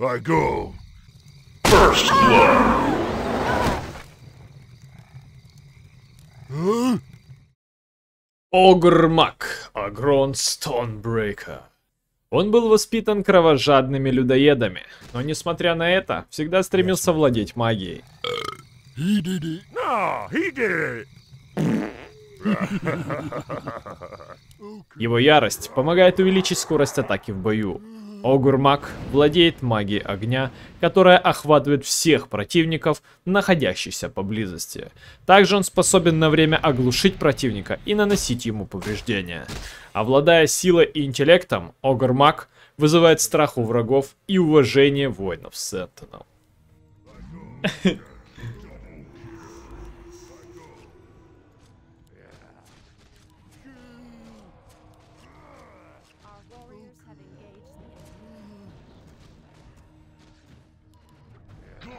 I go. First blood. Огрмак, Агрон Стоунбрейкер. Он был воспитан кровожадными людоедами, но несмотря на это, всегда стремился владеть магией. He did it. No, he did it. Его ярость помогает увеличить скорость атаки в бою. Огурмак владеет магией огня, которая охватывает всех противников, находящихся поблизости. Также он способен на время оглушить противника и наносить ему повреждения. Обладая силой и интеллектом, Огурмак вызывает страх у врагов и уважение воинов Сеттона.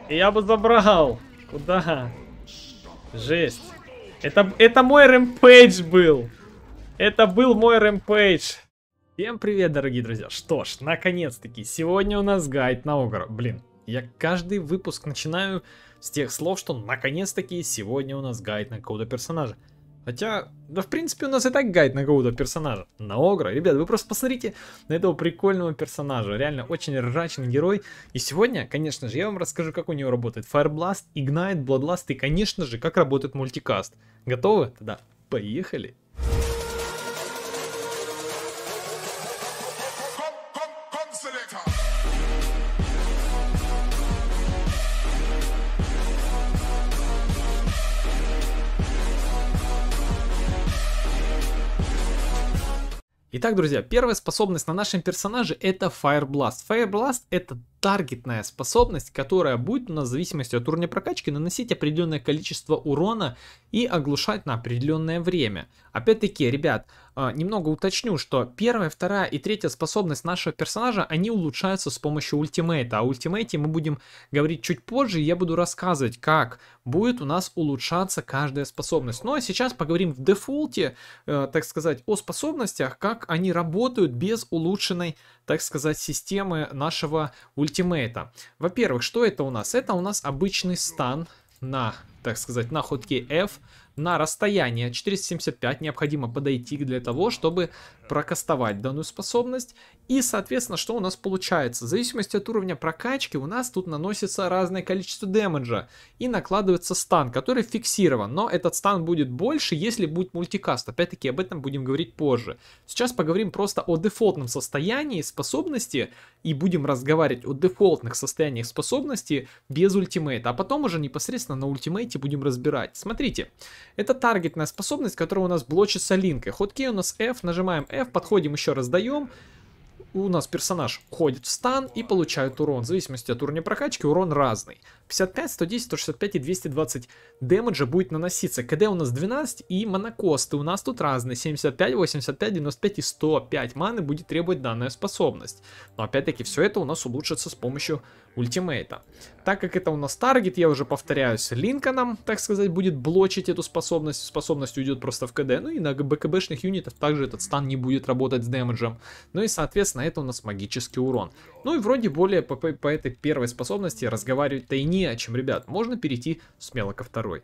Я бы забрал. Куда? Жесть. Это, это мой rampage был. Это был мой rampage. Всем привет, дорогие друзья. Что ж, наконец-таки, сегодня у нас гайд на Огр. Блин, я каждый выпуск начинаю с тех слов, что наконец-таки сегодня у нас гайд на какого-то персонажа. Хотя, да в принципе у нас и так гайд на какого-то персонажа. На Огра. Ребят, вы просто посмотрите на этого прикольного персонажа. Реально очень ржачный герой. И сегодня, конечно же, я вам расскажу, как у него работает Fire Blast, Ignite, Bloodlust и, конечно же, как работает мультикаст. Готовы? Тогда поехали. Итак, друзья, первая способность на нашем персонаже это Fire Blast. Fire Blast это таргетная способность, которая будет у нас в зависимости от уровня прокачки наносить определенное количество урона и оглушать на определенное время. Опять-таки, ребят, немного уточню, что первая, вторая и третья способность нашего персонажа, они улучшаются с помощью ультимейта. О ультимейте мы будем говорить чуть позже, я буду рассказывать, как будет у нас улучшаться каждая способность. Ну а сейчас поговорим в дефолте, э, так сказать, о способностях, как они работают без улучшенной, так сказать, системы нашего ультимейта. Во-первых, что это у нас? Это у нас обычный стан на, так сказать, на ходке F, на расстояние. 475 необходимо подойти для того, чтобы прокастовать данную способность. И, соответственно, что у нас получается? В зависимости от уровня прокачки у нас тут наносится разное количество дэмэджа и накладывается стан, который фиксирован. Но этот стан будет больше, если будет мультикаст. Опять-таки об этом будем говорить позже. Сейчас поговорим просто о дефолтном состоянии способности и будем разговаривать о дефолтных состояниях способности без ультимейта. А потом уже непосредственно на ультимейте будем разбирать. Смотрите, это таргетная способность, которая у нас блочится линкой. Хоткей у нас F, нажимаем F, подходим еще раз даем. У нас персонаж входит в стан и получает урон. В зависимости от уровня прокачки урон разный. 55, 110, 165 и 220 дэмэджа будет наноситься. КД у нас 12 и монокосты у нас тут разные. 75, 85, 95 и 105 маны будет требовать данная способность. Но опять-таки все это у нас улучшится с помощью ультимейта. Так как это у нас таргет, я уже повторяюсь, Линка нам, так сказать, будет блочить эту способность. Способность уйдет просто в КД. Ну и на БКБшных юнитов также этот стан не будет работать с дэмэджем. Ну и, соответственно, это у нас магический урон. Ну и вроде более по, по, по этой первой способности разговаривать-то и не о чем, ребят. Можно перейти смело ко второй.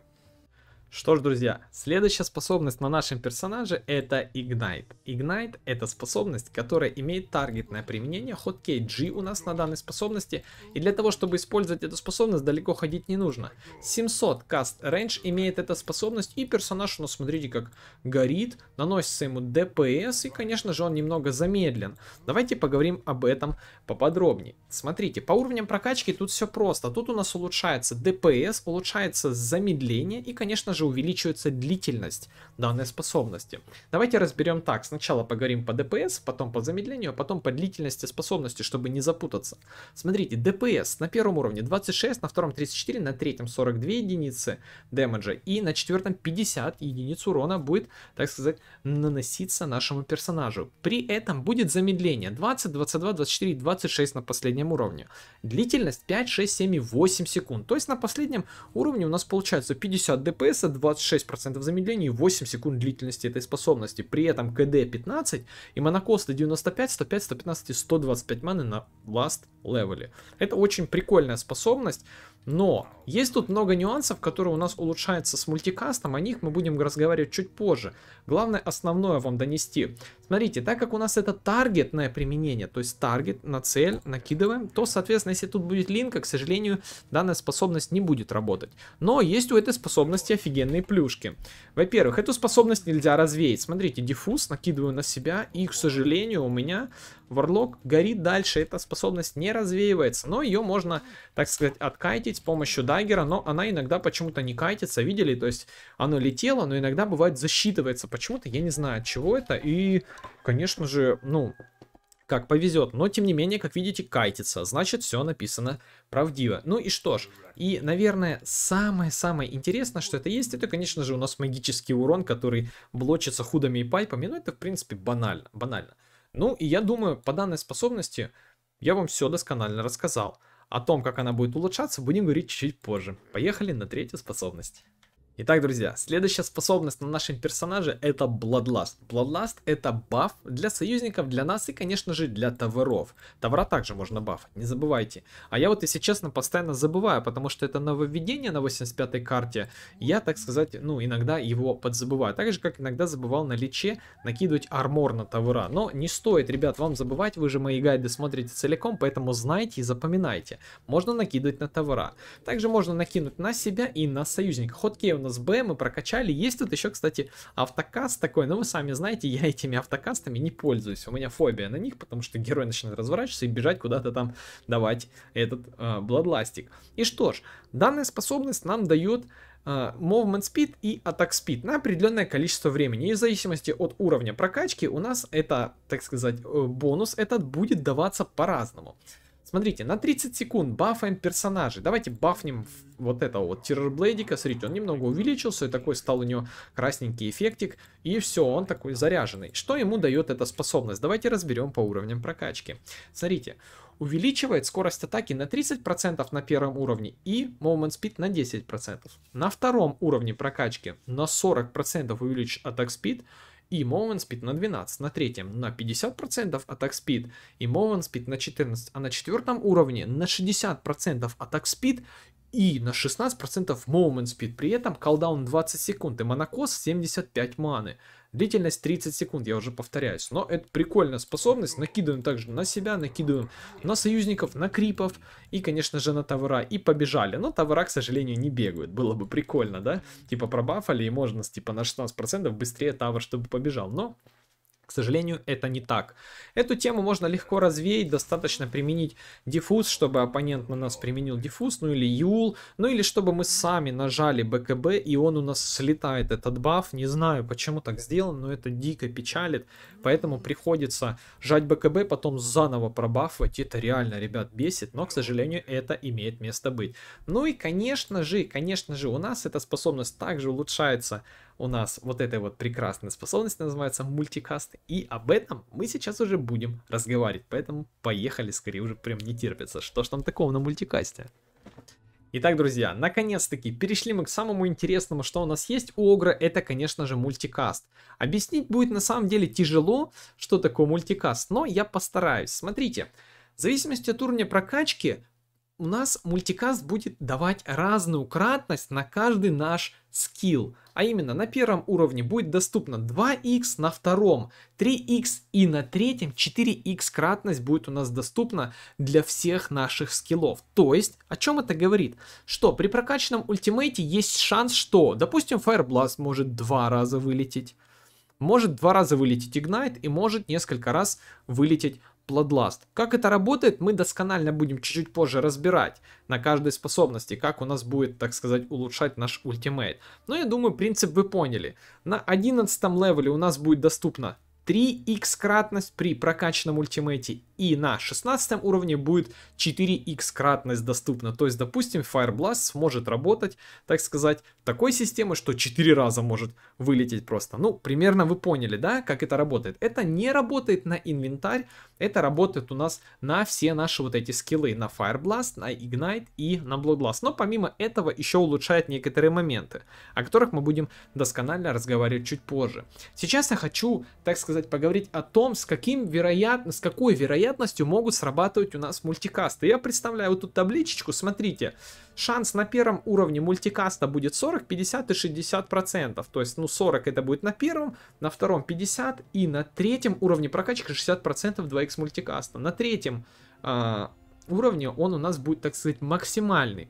Что ж, друзья, следующая способность на нашем персонаже это Ignite. Ignite это способность, которая имеет таргетное применение, хоткей G у нас на данной способности, и для того, чтобы использовать эту способность, далеко ходить не нужно. 700 каст range имеет эта способность, и персонаж, ну смотрите, как горит, наносится ему ДПС, и, конечно же, он немного замедлен. Давайте поговорим об этом поподробнее. Смотрите, по уровням прокачки тут все просто. Тут у нас улучшается ДПС, улучшается замедление, и, конечно же, увеличивается длительность данной способности. Давайте разберем так. Сначала поговорим по ДПС, потом по замедлению, а потом по длительности способности, чтобы не запутаться. Смотрите, ДПС на первом уровне 26, на втором 34, на третьем 42 единицы дэмэджа и на четвертом 50 единиц урона будет, так сказать, наноситься нашему персонажу. При этом будет замедление 20, 22, 24 26 на последнем уровне. Длительность 5, 6, 7 и 8 секунд. То есть на последнем уровне у нас получается 50 ДПС, 26% замедления и 8 секунд длительности этой способности. При этом КД 15 и монокосты 95, 105, 115 и 125 маны на Blast левеле. Это очень прикольная способность, но есть тут много нюансов, которые у нас улучшаются с мультикастом, о них мы будем разговаривать чуть позже. Главное основное вам донести. Смотрите, так как у нас это таргетное применение, то есть таргет на цель накидываем, то, соответственно, если тут будет линка, к сожалению, данная способность не будет работать. Но есть у этой способности офигенные плюшки. Во-первых, эту способность нельзя развеять. Смотрите, диффуз накидываю на себя, и, к сожалению, у меня Варлок горит дальше, эта способность не развеивается, но ее можно, так сказать, откайтить с помощью даггера, но она иногда почему-то не кайтится, видели, то есть оно летело, но иногда бывает засчитывается почему-то, я не знаю от чего это, и, конечно же, ну, как повезет, но тем не менее, как видите, кайтится, значит все написано правдиво. Ну и что ж, и, наверное, самое-самое интересное, что это есть, это, конечно же, у нас магический урон, который блочится худами и пайпами, ну это, в принципе, банально, банально. Ну и я думаю, по данной способности я вам все досконально рассказал. О том, как она будет улучшаться, будем говорить чуть позже. Поехали на третью способность. Итак, друзья, следующая способность на нашем персонаже это Bloodlust. Bloodlust это баф для союзников, для нас и, конечно же, для товаров. Товара также можно бафать, не забывайте. А я вот, если честно, постоянно забываю, потому что это нововведение на 85-й карте. Я, так сказать, ну, иногда его подзабываю. Так же, как иногда забывал на личе накидывать армор на товара. Но не стоит, ребят, вам забывать, вы же мои гайды смотрите целиком, поэтому знайте и запоминайте. Можно накидывать на товара. Также можно накинуть на себя и на союзника. Хоткей нас Б мы прокачали. Есть тут еще, кстати, автокаст такой, но вы сами знаете, я этими автокастами не пользуюсь. У меня фобия на них, потому что герой начинает разворачиваться и бежать куда-то там давать этот э, бладластик. И что ж, данная способность нам дает Uh, movement speed и attack speed на определенное количество времени. И в зависимости от уровня прокачки у нас это, так сказать, э, бонус этот будет даваться по-разному. Смотрите, на 30 секунд бафаем персонажей. Давайте бафнем вот этого вот террорблейдика. Смотрите, он немного увеличился, и такой стал у него красненький эффектик. И все, он такой заряженный. Что ему дает эта способность? Давайте разберем по уровням прокачки. Смотрите, увеличивает скорость атаки на 30% на первом уровне и movement speed на 10%. На втором уровне прокачки на 40% увеличит атак speed и Movement Speed на 12, на третьем на 50% Attack Speed и Movement Speed на 14, а на четвертом уровне на 60% Attack Speed и на 16% Movement Speed. При этом колдаун 20 секунд и монокос 75 маны. Длительность 30 секунд, я уже повторяюсь. Но это прикольная способность. Накидываем также на себя, накидываем на союзников, на крипов и, конечно же, на товара. И побежали. Но товара, к сожалению, не бегают. Было бы прикольно, да? Типа пробафали и можно типа на 16% быстрее тавр, чтобы побежал. Но к сожалению, это не так. Эту тему можно легко развеять, достаточно применить диффуз, чтобы оппонент на нас применил диффуз, ну или юл, ну или чтобы мы сами нажали БКБ и он у нас слетает этот баф. Не знаю, почему так сделано, но это дико печалит, поэтому приходится жать БКБ, потом заново пробафывать. Это реально, ребят, бесит, но, к сожалению, это имеет место быть. Ну и, конечно же, конечно же, у нас эта способность также улучшается у нас вот эта вот прекрасная способность называется мультикаст. И об этом мы сейчас уже будем разговаривать. Поэтому поехали, скорее уже прям не терпится. Что ж там такого на мультикасте? Итак, друзья, наконец-таки перешли мы к самому интересному, что у нас есть у Огра, это, конечно же, мультикаст. Объяснить будет на самом деле тяжело, что такое мультикаст, но я постараюсь. Смотрите, в зависимости от уровня прокачки, у нас мультикаст будет давать разную кратность на каждый наш скилл. А именно, на первом уровне будет доступно 2х, на втором 3х и на третьем 4х кратность будет у нас доступна для всех наших скиллов. То есть, о чем это говорит? Что при прокачанном ультимейте есть шанс, что, допустим, Fire Blast может два раза вылететь, может два раза вылететь Ignite и может несколько раз вылететь Bloodlust. Как это работает, мы досконально будем чуть-чуть позже разбирать на каждой способности, как у нас будет, так сказать, улучшать наш ультимейт. Но я думаю, принцип вы поняли. На 11 левеле у нас будет доступно 3х кратность при прокачанном ультимейте и на 16 уровне будет 4х кратность доступна. То есть, допустим, Fire Blast сможет работать, так сказать, такой системой, что 4 раза может вылететь просто. Ну, примерно вы поняли, да, как это работает. Это не работает на инвентарь, это работает у нас на все наши вот эти скиллы, на Fire Blast, на Ignite и на Bloodlust. Но помимо этого еще улучшает некоторые моменты, о которых мы будем досконально разговаривать чуть позже. Сейчас я хочу, так сказать, сказать, поговорить о том, с, каким вероятно, с какой вероятностью могут срабатывать у нас мультикасты. Я представляю вот тут табличечку, смотрите, шанс на первом уровне мультикаста будет 40, 50 и 60 процентов. То есть, ну, 40 это будет на первом, на втором 50 и на третьем уровне прокачки 60 процентов 2х мультикаста. На третьем э, уровне он у нас будет, так сказать, максимальный.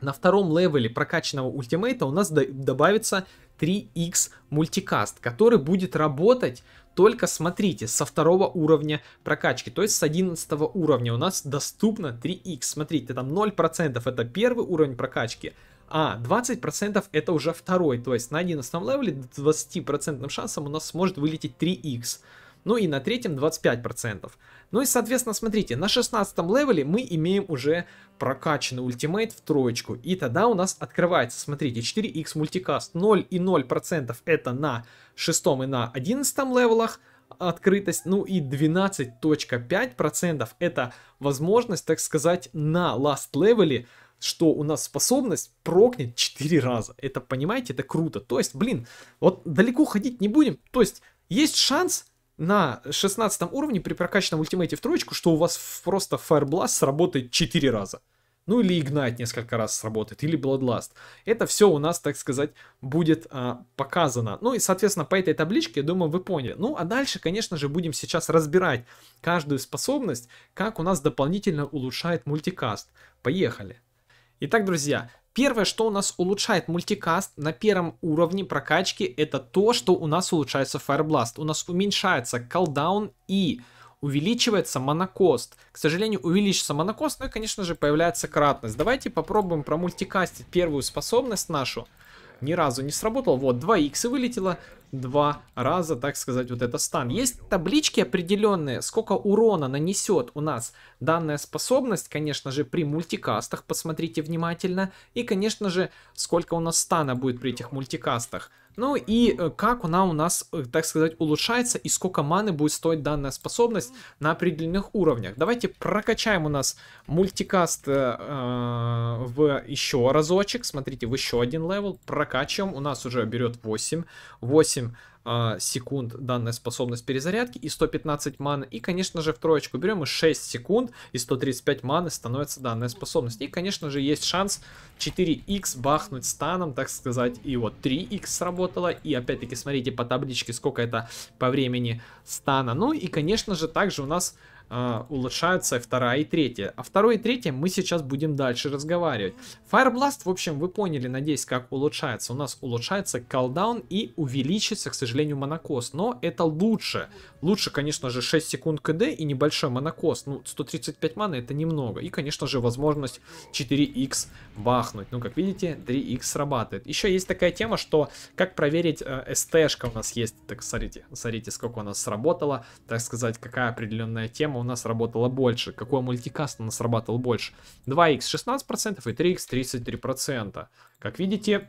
На втором левеле прокачанного ультимейта у нас добавится 3x мультикаст, который будет работать только, смотрите, со второго уровня прокачки, то есть с 11 уровня у нас доступно 3x. Смотрите, там 0% это первый уровень прокачки, а 20% это уже второй, то есть на 11 левеле 20% шансом у нас сможет вылететь 3x. Ну и на третьем 25%. Ну и, соответственно, смотрите, на 16 левеле мы имеем уже прокачанный ультимейт в троечку. И тогда у нас открывается, смотрите, 4x мультикаст 0 и 0% это на 6 и на 11 левелах открытость, ну и 12.5% это возможность, так сказать, на last левеле что у нас способность прокнет 4 раза. Это, понимаете, это круто. То есть, блин, вот далеко ходить не будем. То есть, есть шанс на 16 уровне при прокачанном ультимейте в троечку, что у вас просто Fire Blast сработает 4 раза. Ну или Ignite несколько раз сработает, или Bloodlust. Это все у нас, так сказать, будет а, показано. Ну и, соответственно, по этой табличке, я думаю, вы поняли. Ну а дальше, конечно же, будем сейчас разбирать каждую способность, как у нас дополнительно улучшает мультикаст. Поехали. Итак, друзья, Первое, что у нас улучшает мультикаст на первом уровне прокачки, это то, что у нас улучшается Fire Blast. У нас уменьшается колдаун и увеличивается монокост. К сожалению, увеличится монокост, ну и, конечно же, появляется кратность. Давайте попробуем промультикастить первую способность нашу ни разу не сработал. Вот, 2х вылетело два раза, так сказать, вот это стан. Есть таблички определенные, сколько урона нанесет у нас данная способность, конечно же, при мультикастах, посмотрите внимательно. И, конечно же, сколько у нас стана будет при этих мультикастах. Ну и э, как она у нас, э, так сказать, улучшается и сколько маны будет стоить данная способность на определенных уровнях. Давайте прокачаем у нас мультикаст э, э, в еще разочек. Смотрите, в еще один левел. Прокачиваем. У нас уже берет 8. 8 э, секунд данная способность перезарядки и 115 маны. И, конечно же, в троечку берем и 6 секунд и 135 маны становится данная способность. И, конечно же, есть шанс 4х бахнуть станом, так сказать. И вот 3х сработало. И, опять-таки, смотрите по табличке, сколько это по времени стана. Ну и, конечно же, также у нас э, улучшаются вторая и третья. А второе и третье мы сейчас будем дальше разговаривать. Fire Blast, в общем, вы поняли, надеюсь, как улучшается. У нас улучшается колдаун и увеличится, к сожалению, монокос. Но это лучше. Лучше, конечно же, 6 секунд КД и небольшой монокос. Ну, 135 маны это немного. И, конечно же, возможность 4х бахнуть. Ну, как видите, 3х срабатывает. Еще есть такая тема, что как проверить э, СТшка у нас есть. Так, смотрите, смотрите, сколько у нас сработало. Так сказать, какая определенная тема у нас работала больше, какой мультикаст у нас срабатывал больше. 2х 16% и 3х 33%. Как видите,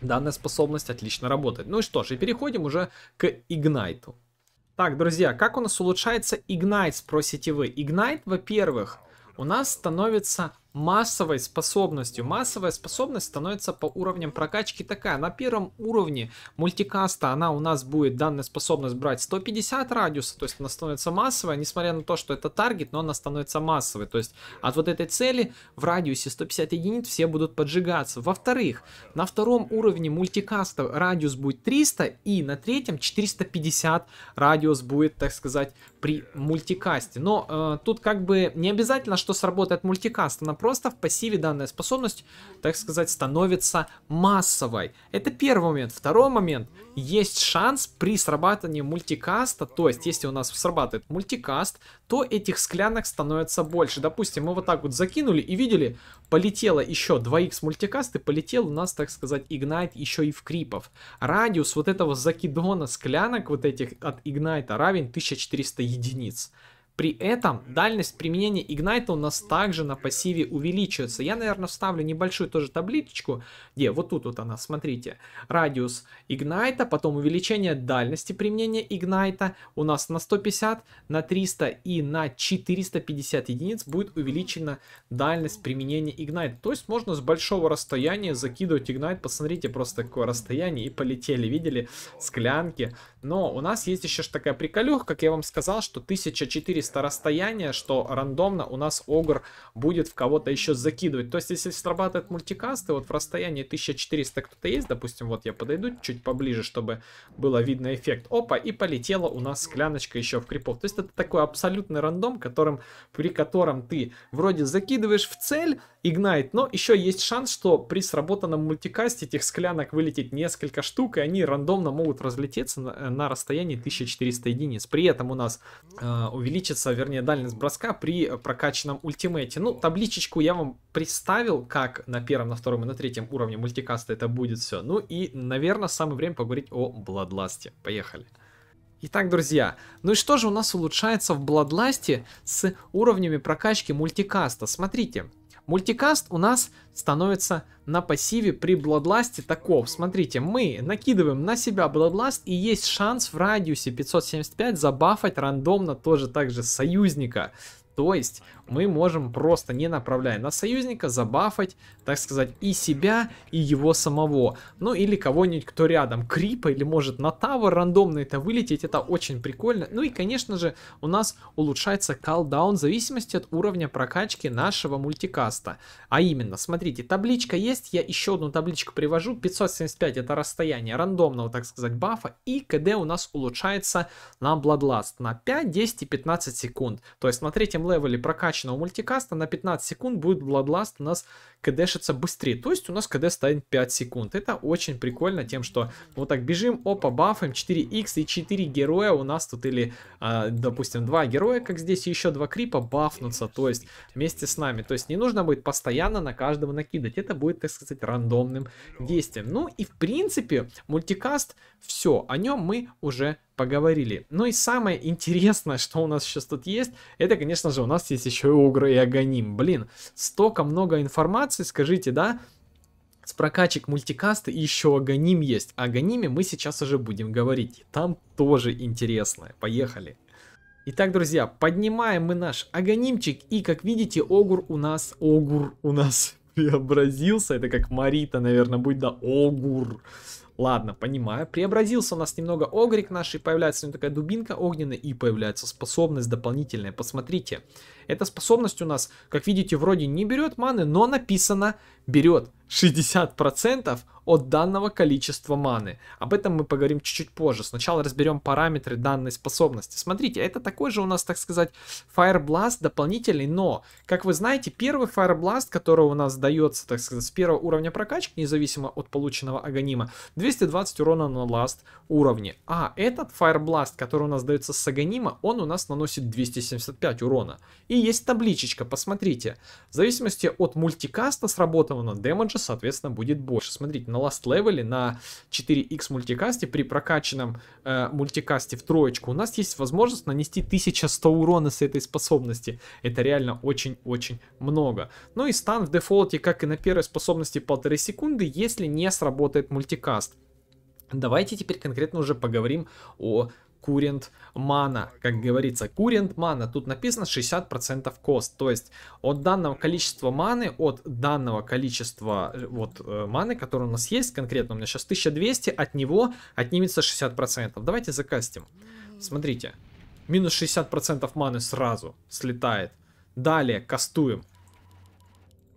данная способность отлично работает. Ну и что ж, и переходим уже к Ignite. Так, друзья, как у нас улучшается Ignite, спросите вы? Ignite, во-первых, у нас становится массовой способностью. Массовая способность становится по уровням прокачки такая. На первом уровне мультикаста она у нас будет, данная способность брать 150 радиуса, то есть она становится массовой, несмотря на то, что это таргет, но она становится массовой. То есть от вот этой цели в радиусе 150 единиц все будут поджигаться. Во-вторых, на втором уровне мультикаста радиус будет 300 и на третьем 450 радиус будет, так сказать, при мультикасте. Но э, тут как бы не обязательно, что сработает мультикаст, она просто в пассиве данная способность, так сказать, становится массовой. Это первый момент. Второй момент. Есть шанс при срабатывании мультикаста, то есть если у нас срабатывает мультикаст, то этих склянок становится больше. Допустим, мы вот так вот закинули и видели, полетело еще 2х мультикаст и полетел у нас, так сказать, игнайт еще и в крипов. Радиус вот этого закидона склянок вот этих от игнайта равен 1400 единиц. При этом дальность применения игнайта у нас также на пассиве увеличивается. Я, наверное, вставлю небольшую тоже табличку, где вот тут вот она, смотрите. Радиус игнайта, потом увеличение дальности применения игнайта у нас на 150, на 300 и на 450 единиц будет увеличена дальность применения игнайта. То есть можно с большого расстояния закидывать игнайт. Посмотрите, просто такое расстояние и полетели. Видели? Склянки. Но у нас есть еще такая приколюха, как я вам сказал, что 1400 расстояния, что рандомно у нас Огр будет в кого-то еще закидывать. То есть, если срабатывает мультикасты, вот в расстоянии 1400 кто-то есть, допустим, вот я подойду чуть поближе, чтобы было видно эффект. Опа, и полетела у нас скляночка еще в крипов. То есть, это такой абсолютный рандом, которым, при котором ты вроде закидываешь в цель, Ignite, но еще есть шанс, что при сработанном мультикасте этих склянок вылетит несколько штук, и они рандомно могут разлететься на, на расстоянии 1400 единиц. При этом у нас э, увеличится, вернее, дальность броска при прокачанном ультимейте. Ну, табличечку я вам представил, как на первом, на втором и на третьем уровне мультикаста это будет все. Ну и, наверное, самое время поговорить о Бладласте. Поехали. Итак, друзья, ну и что же у нас улучшается в Бладласте с уровнями прокачки мультикаста? Смотрите, Мультикаст у нас становится на пассиве при Бладласте таков. Смотрите, мы накидываем на себя Бладласт и есть шанс в радиусе 575 забафать рандомно тоже также союзника. То есть мы можем просто не направляя на союзника забафать, так сказать, и себя, и его самого. Ну или кого-нибудь, кто рядом, Крипа или может на Тавер рандомно это вылететь, это очень прикольно. Ну и конечно же у нас улучшается калдаун в зависимости от уровня прокачки нашего мультикаста. А именно, смотрите, табличка есть, я еще одну табличку привожу, 575 это расстояние рандомного, так сказать, бафа, и КД у нас улучшается на Bloodlust на 5, 10 и 15 секунд. То есть на третьем левеле прокачки прокачанного мультикаста на 15 секунд будет Bloodlust у нас кдшится быстрее. То есть у нас кд станет 5 секунд. Это очень прикольно тем, что вот так бежим, опа, бафаем 4х и 4 героя у нас тут или, э, допустим, 2 героя, как здесь, еще 2 крипа бафнутся, то есть вместе с нами. То есть не нужно будет постоянно на каждого накидать. Это будет, так сказать, рандомным действием. Ну и в принципе мультикаст, все, о нем мы уже поговорили. Ну и самое интересное, что у нас сейчас тут есть, это, конечно же, у нас есть еще и Огра и Аганим. Блин, столько много информации, скажите, да? С прокачек мультикаста и еще Аганим есть. О Аганиме мы сейчас уже будем говорить. Там тоже интересное. Поехали. Итак, друзья, поднимаем мы наш аганимчик, и как видите, огур у нас, огур у нас преобразился, это как Марита, наверное, будет, да, огур. Ладно, понимаю. Преобразился у нас немного огрик наш, и появляется у него такая дубинка огненная, и появляется способность дополнительная. Посмотрите, эта способность у нас, как видите, вроде не берет маны, но написано берет 60% от данного количества маны. Об этом мы поговорим чуть-чуть позже. Сначала разберем параметры данной способности. Смотрите, это такой же у нас, так сказать, Fire Blast дополнительный, но, как вы знаете, первый Fire Blast, который у нас дается, так сказать, с первого уровня прокачки, независимо от полученного аганима, 220 урона на last уровне. А этот Fire Blast, который у нас дается с аганима, он у нас наносит 275 урона. И есть табличечка, посмотрите. В зависимости от мультикаста сработанного демеджа, соответственно, будет больше. Смотрите, на last левеле, на 4x мультикасте, при прокачанном э, мультикасте в троечку, у нас есть возможность нанести 1100 урона с этой способности. Это реально очень-очень много. Ну и стан в дефолте, как и на первой способности полторы секунды, если не сработает мультикаст. Давайте теперь конкретно уже поговорим о current mana. Как говорится, current mana, тут написано 60% кост. То есть от данного количества маны, от данного количества э, вот э, маны, который у нас есть, конкретно у меня сейчас 1200, от него отнимется 60%. Давайте закастим. Смотрите, минус 60% маны сразу слетает. Далее кастуем.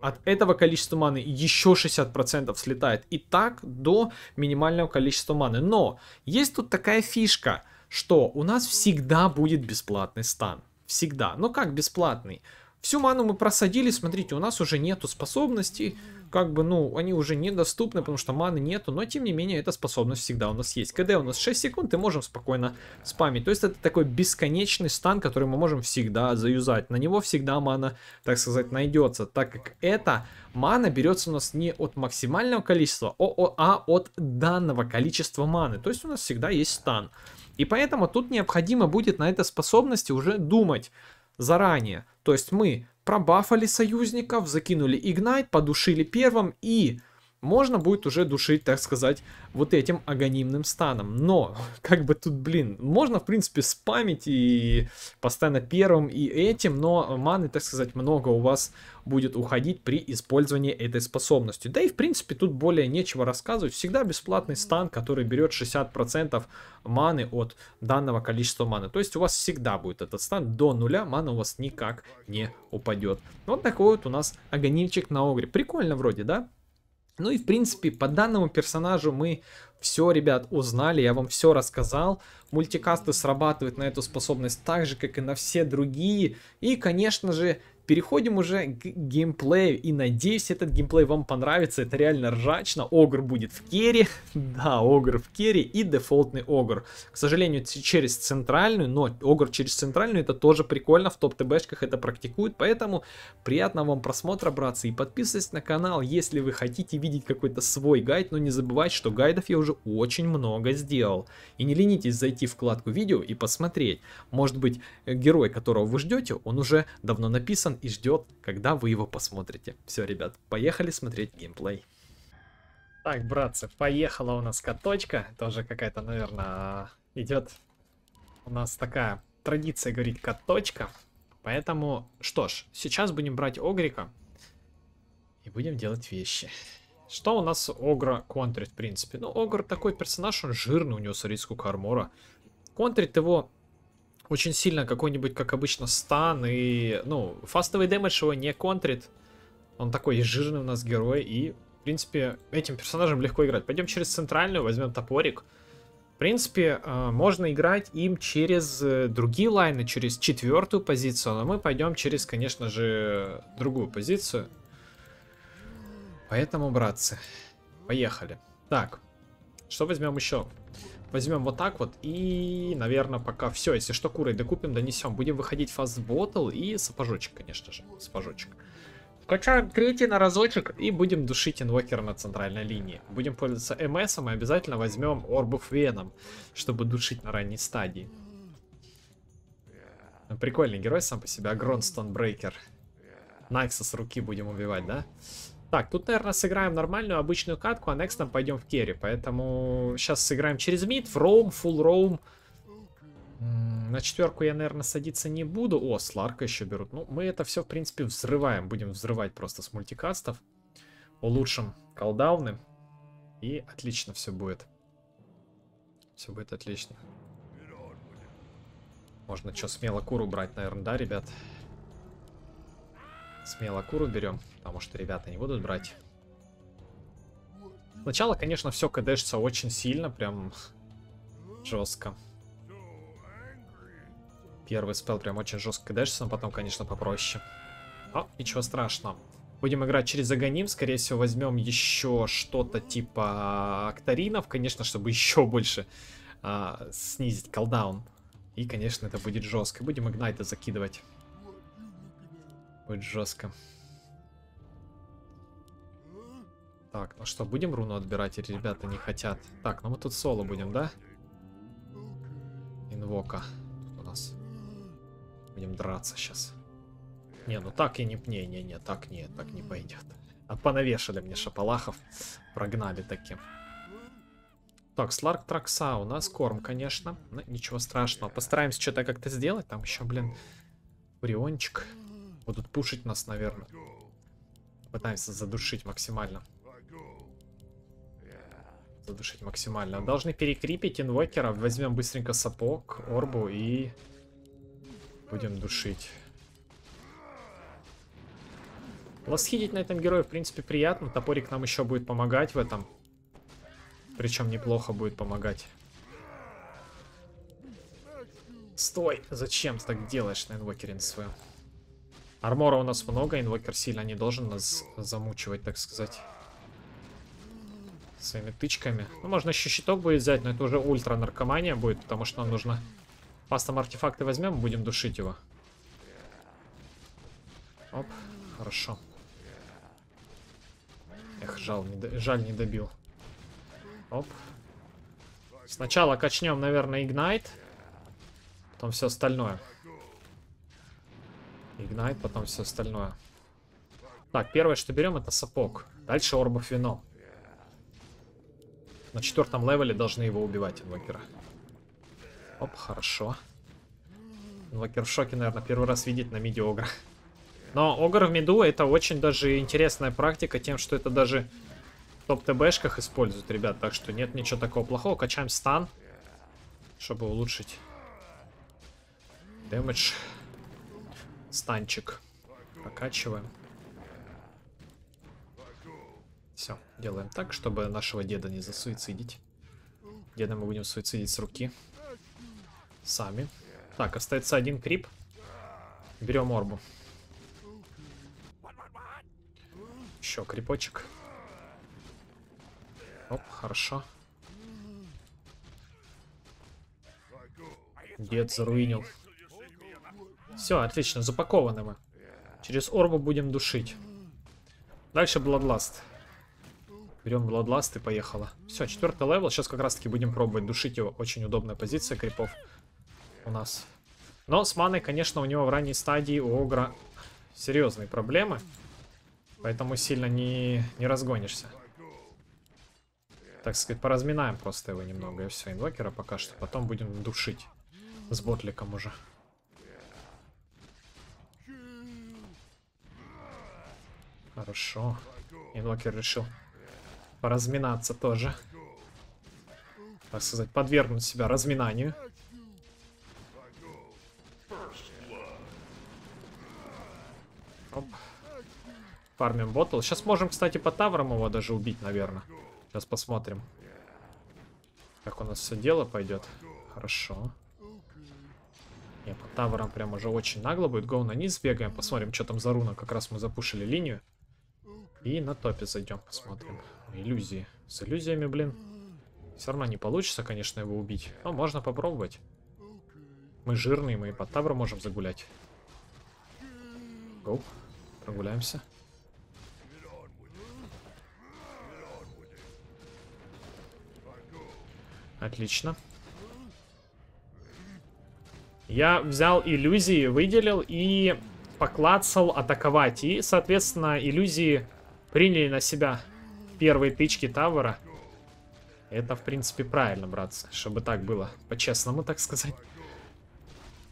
От этого количества маны еще 60% слетает. И так до минимального количества маны. Но есть тут такая фишка – что у нас всегда будет бесплатный стан. Всегда. Но как бесплатный? Всю ману мы просадили, смотрите, у нас уже нету способностей, как бы, ну, они уже недоступны, потому что маны нету, но тем не менее эта способность всегда у нас есть. КД у нас 6 секунд, и можем спокойно спамить. То есть это такой бесконечный стан, который мы можем всегда заюзать. На него всегда мана, так сказать, найдется, так как эта мана берется у нас не от максимального количества, а от данного количества маны. То есть у нас всегда есть стан. И поэтому тут необходимо будет на этой способности уже думать заранее. То есть мы пробафали союзников, закинули игнайт, подушили первым и можно будет уже душить, так сказать, вот этим агонимным станом. Но, как бы тут, блин, можно, в принципе, спамить и постоянно первым и этим, но маны, так сказать, много у вас будет уходить при использовании этой способности. Да и, в принципе, тут более нечего рассказывать. Всегда бесплатный стан, который берет 60% маны от данного количества маны. То есть у вас всегда будет этот стан до нуля, мана у вас никак не упадет. Вот такой вот у нас аганимчик на огре. Прикольно вроде, да? Ну и в принципе по данному персонажу мы все, ребят, узнали, я вам все рассказал. Мультикасты срабатывают на эту способность так же, как и на все другие. И, конечно же, переходим уже к геймплею. И надеюсь, этот геймплей вам понравится. Это реально ржачно. Огр будет в carry. да, Огр в carry и дефолтный Огр. К сожалению, через центральную, но Огр через центральную это тоже прикольно. В топ-ТБшках это практикуют. Поэтому приятного вам просмотра, братцы. И подписывайтесь на канал, если вы хотите видеть какой-то свой гайд. Но не забывайте, что гайдов я уже очень много сделал. И не ленитесь зайти в вкладку видео и посмотреть. Может быть, герой, которого вы ждете, он уже давно написан и ждет, когда вы его посмотрите. Все, ребят, поехали смотреть геймплей. Так, братцы, поехала у нас каточка. Тоже какая-то, наверное, идет у нас такая традиция говорить каточка. Поэтому, что ж, сейчас будем брать Огрика и будем делать вещи. Что у нас Огра контрит, в принципе? Ну, Огр такой персонаж, он жирный, у него, смотрите, сколько армора. Контрит его очень сильно какой-нибудь, как обычно, стан и, ну, фастовый дэмэдж его не контрит. Он такой жирный у нас герой и, в принципе, этим персонажем легко играть. Пойдем через центральную, возьмем топорик. В принципе, э, можно играть им через э, другие лайны, через четвертую позицию, но мы пойдем через, конечно же, другую позицию. Поэтому, братцы, поехали. Так, что возьмем еще? Возьмем вот так вот и, наверное, пока все. Если что, курой докупим, донесем. Будем выходить фастботл и сапожочек, конечно же. Сапожочек. Вкачаем третий на разочек и будем душить инвокера на центральной линии. Будем пользоваться МС и обязательно возьмем Орбов Веном, чтобы душить на ранней стадии. Ну, прикольный герой сам по себе, Агрон Стонбрейкер. Найкса с руки будем убивать, да? Так, тут, наверное, сыграем нормальную обычную катку, а next пойдем в керри. Поэтому сейчас сыграем через мид, в роум, full роум. На четверку я, наверное, садиться не буду. О, Сларка еще берут. Ну, мы это все, в принципе, взрываем. Будем взрывать просто с мультикастов. Улучшим колдауны. И отлично все будет. Все будет отлично. Можно что, смело куру брать, наверное, да, ребят? Смело куру берем, потому что ребята не будут брать. Сначала, конечно, все кдэшится очень сильно, прям жестко. Первый спел прям очень жестко кдэшится, но потом, конечно, попроще. О, ничего страшного. Будем играть через Аганим. Скорее всего, возьмем еще что-то типа Акторинов, конечно, чтобы еще больше а, снизить колдаун. И, конечно, это будет жестко. Будем Игнайта закидывать. Будет жестко. Так, ну что, будем руну отбирать, или ребята не хотят? Так, ну мы тут соло будем, да? Инвока тут у нас. Будем драться сейчас. Не, ну так и не... Не-не-не, так не, так не пойдет. А понавешали мне шапалахов. Прогнали таким. Так, Сларк Тракса, у нас корм, конечно. Но ничего страшного. Постараемся что-то как-то сделать. Там еще, блин, Уриончик. Будут пушить нас, наверное. Пытаемся задушить максимально. Задушить максимально. Должны перекрипить инвокера. Возьмем быстренько сапог, орбу и будем душить. Лосхидить на этом герое, в принципе, приятно. Топорик нам еще будет помогать в этом. Причем неплохо будет помогать. Стой! Зачем ты так делаешь на инвокере своем? Армора у нас много, инвокер сильно не должен нас замучивать, так сказать. Своими тычками. Ну, можно еще щиток будет взять, но это уже ультра наркомания будет, потому что нам нужно... Пастом артефакты возьмем, будем душить его. Оп, хорошо. Эх, жаль, не, до... жаль, не добил. Оп. Сначала качнем, наверное, Ignite. Потом все остальное. Ignite, потом все остальное. Так, первое, что берем, это сапог. Дальше орбов вино. На четвертом левеле должны его убивать, инвокера. Оп, хорошо. Инвокер в шоке, наверное, первый раз видит на миде Огра. Но Огр в миду это очень даже интересная практика тем, что это даже в топ-ТБшках используют, ребят. Так что нет ничего такого плохого. Качаем стан, чтобы улучшить дэмэдж. Станчик. Прокачиваем. Все, делаем так, чтобы нашего деда не засуицидить. Деда мы будем суицидить с руки. Сами. Так, остается один крип. Берем орбу. Еще крипочек. Оп, хорошо. Дед заруинил. Все, отлично, запакованы мы. Через орбу будем душить. Дальше Bloodlust. Берем Bloodlust и поехала. Все, четвертый левел. Сейчас как раз таки будем пробовать душить его. Очень удобная позиция крипов у нас. Но с маной, конечно, у него в ранней стадии у Огра серьезные проблемы. Поэтому сильно не, не разгонишься. Так сказать, поразминаем просто его немного. И все, инвокера пока что. Потом будем душить с ботликом уже. Хорошо. Инвокер решил поразминаться тоже. Так сказать, подвергнуть себя разминанию. Оп. Фармим ботл. Сейчас можем, кстати, по таврам его даже убить, наверное. Сейчас посмотрим. Как у нас все дело пойдет. Хорошо. Не, по таврам прям уже очень нагло будет. Гоу на низ бегаем, посмотрим, что там за руна. Как раз мы запушили линию. И на топе зайдем, посмотрим. Иллюзии. С иллюзиями, блин. Все равно не получится, конечно, его убить. Но можно попробовать. Мы жирные, мы и по тавру можем загулять. Гоу. Прогуляемся. Отлично. Я взял иллюзии, выделил и поклацал атаковать. И, соответственно, иллюзии приняли на себя первые тычки Тавера. Это, в принципе, правильно, братцы. Чтобы так было. По-честному, так сказать.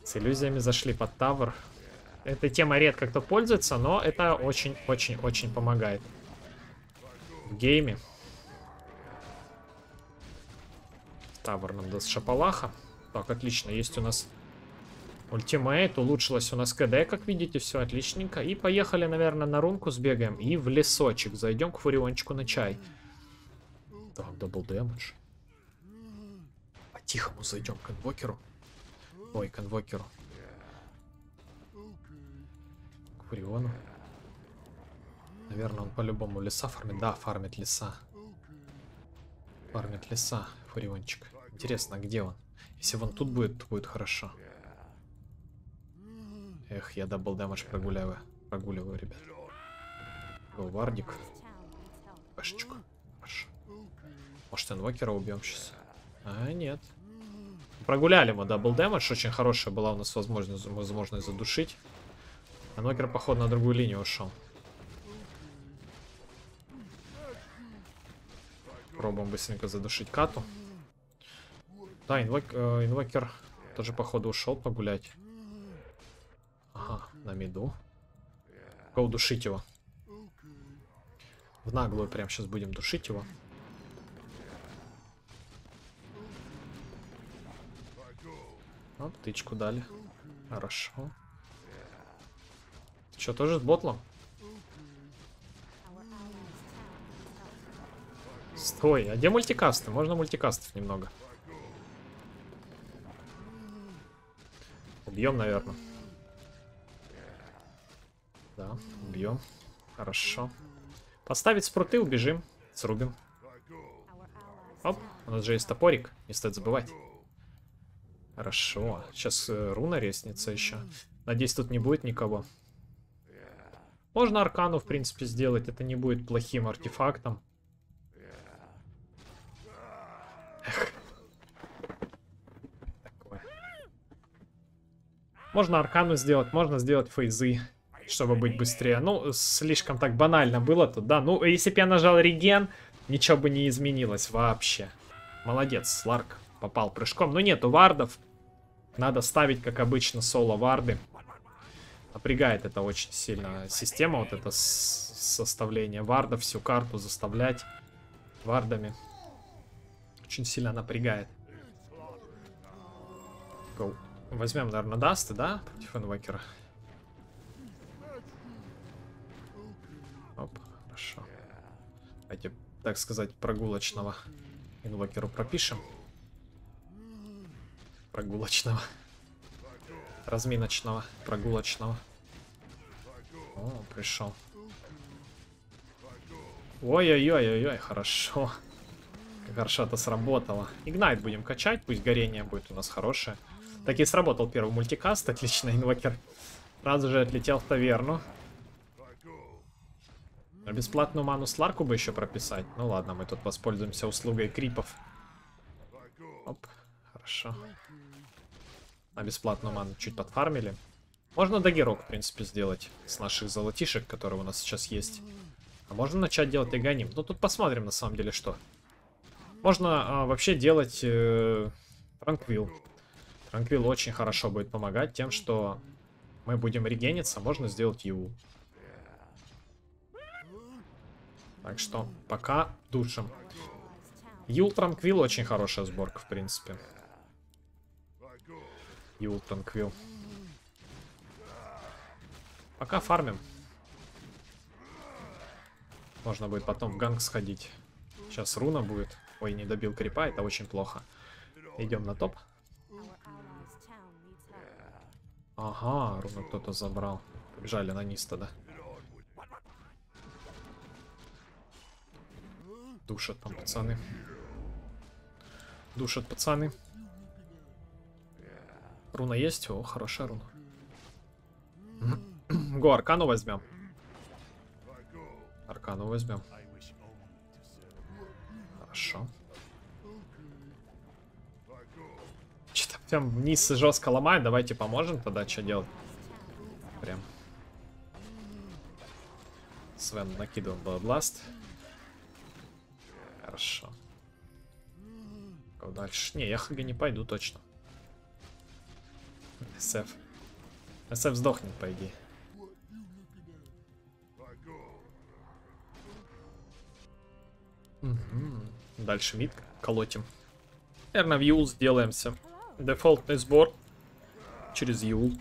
С иллюзиями зашли под tower. Эта тема редко кто пользуется, но это очень-очень-очень помогает. В гейме. Tower нам даст шапалаха. Так, отлично. Есть у нас ультимейт. Улучшилось у нас КД, как видите. Все отличненько. И поехали, наверное, на рунку сбегаем. И в лесочек. Зайдем к фуриончику на чай. Так, double damage. По-тихому зайдем к инвокеру. Ой, к инвокеру. К фуриону. Наверное, он по-любому леса фармит. Да, фармит леса. Фармит леса, фуриончик. Интересно, где он? Если вон тут будет, то будет хорошо. Эх, я double damage прогуливаю. Прогуливаю, ребят. Был вардик. Пашечку. Хорошо. Может, инвокера убьем сейчас? А, нет. Прогуляли мы double damage. Очень хорошая была у нас возможность, возможность задушить. Инвокер, походу, на другую линию ушел. Пробуем быстренько задушить кату. Да, инвок, э, инвокер тоже, походу, ушел погулять. Ага, на миду. Гоу душить его. В наглую прям сейчас будем душить его. Оп, тычку дали. Хорошо. Что, тоже с ботлом? Стой, а где мультикасты? Можно мультикастов немного. Убьем, наверное. Да, бьем. Хорошо. Поставить спруты, убежим. Срубим. Оп, у нас же есть топорик, не стоит забывать. Хорошо. Сейчас э, руна реснится еще. Надеюсь, тут не будет никого. Можно аркану, в принципе, сделать. Это не будет плохим артефактом. Можно аркану сделать, можно сделать фейзы чтобы быть быстрее. Ну, слишком так банально было тут, да. Ну, если бы я нажал реген, ничего бы не изменилось вообще. Молодец, Сларк попал прыжком. Но нету вардов. Надо ставить, как обычно, соло варды. Напрягает это очень сильно. Система вот это составление вардов, всю карту заставлять вардами. Очень сильно напрягает. Go. Возьмем, наверное, Дасты, да? Против инвокера. Давайте, так сказать, прогулочного инвокеру пропишем. Прогулочного. Разминочного, прогулочного. О, пришел. Ой-ой-ой-ой-ой, хорошо. Хорошо это сработало. Игнайт будем качать, пусть горение будет у нас хорошее. Так и сработал первый мультикаст, отлично, инвокер. Сразу же отлетел в таверну. А бесплатную ману Сларку бы еще прописать. Ну ладно, мы тут воспользуемся услугой крипов. Оп, хорошо. А бесплатную ману чуть подфармили. Можно дагерок, в принципе, сделать с наших золотишек, которые у нас сейчас есть. А можно начать делать Аганим. Ну, тут посмотрим, на самом деле, что. Можно а, вообще делать э, Транквил. Транквил очень хорошо будет помогать тем, что мы будем регениться. Можно сделать Ю. Так что пока душим. Юл Транквил очень хорошая сборка, в принципе. Юл Транквил. Пока фармим. Можно будет потом в ганг сходить. Сейчас руна будет. Ой, не добил крипа, это очень плохо. Идем на топ. Ага, руну кто-то забрал. Побежали на низ тогда. Душат там пацаны. Душат пацаны. Руна есть? О, хорошая руна. Го, аркану возьмем. Аркану возьмем. Хорошо. Что-то прям вниз жестко ломает. Давайте поможем тогда, что делать. Прям. Свен накидывал Bloodlust. Хорошо. Как дальше? Не, я хг не пойду точно. СФ. СФ сдохнет, по идее. Угу. Дальше мид колотим. Наверное, в Юл сделаемся. Дефолтный сбор. Через Юл.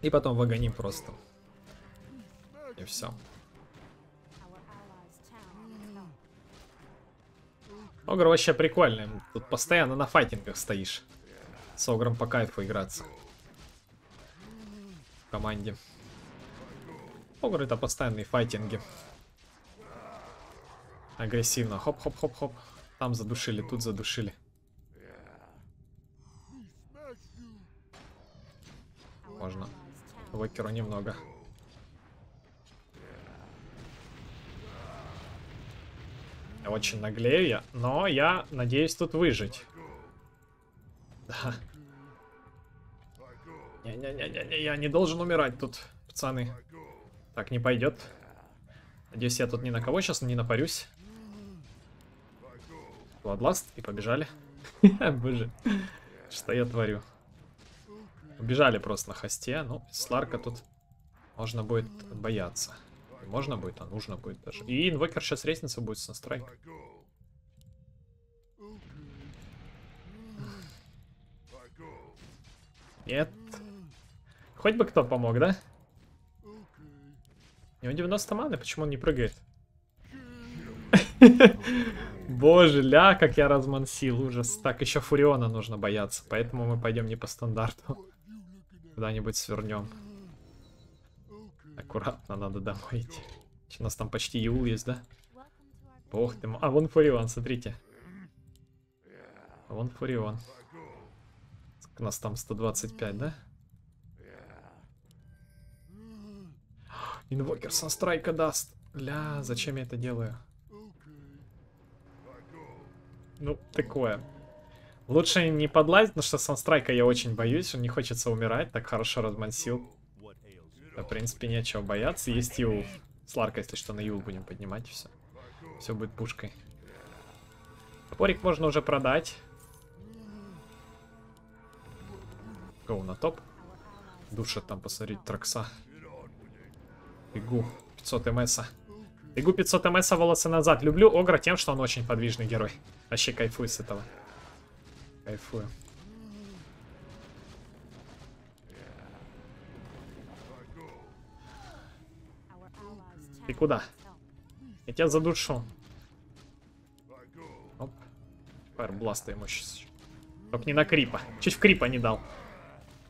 И потом вагоним просто. И все. Огр вообще прикольный. Тут постоянно на файтингах стоишь. С Огром по кайфу играться. В команде. Огр это постоянные файтинги. Агрессивно. Хоп-хоп-хоп-хоп. Там задушили, тут задушили. Можно. Вокеру немного. Очень наглею я, но я надеюсь тут выжить. Да. Не-не-не-не, я не должен умирать тут, пацаны. Так не пойдет. Надеюсь, я тут ни на кого сейчас не напарюсь. Bloodlust и побежали. Боже, что я творю. Убежали просто на хосте. Ну, Сларка тут можно будет бояться. Можно будет, а нужно будет даже. И инвокер сейчас резнится будет с настройкой. Нет. Хоть бы кто помог, да? У него 90 маны, почему он не прыгает? Боже, ля, как я размансил, ужас. Так, еще Фуриона нужно бояться, поэтому мы пойдем не по стандарту. Куда-нибудь свернем. Аккуратно, надо домой идти. У нас там почти Юл есть, да? Бог ты. А, вон Фурион, смотрите. Вон Фурион. У нас там 125, да? Инвокер со страйка даст. Ля, зачем я это делаю? Ну, такое. Лучше не подлазить, потому что санстрайка я очень боюсь, он не хочется умирать, так хорошо размансил. Да, в принципе, нечего бояться, есть Юл. Сларка, если что, на Юл будем поднимать, все. Все будет пушкой. Топорик можно уже продать. Гоу на топ. Душат там, посмотреть, тракса. Бегу. 500 МСа. Бегу 500 МСа волосы назад. Люблю Огра тем, что он очень подвижный герой. Вообще кайфую с этого. Кайфую. Ты куда? Я тебя задушу. Оп. Фаербласта ему сейчас. Только не на крипа. Чуть в крипа не дал.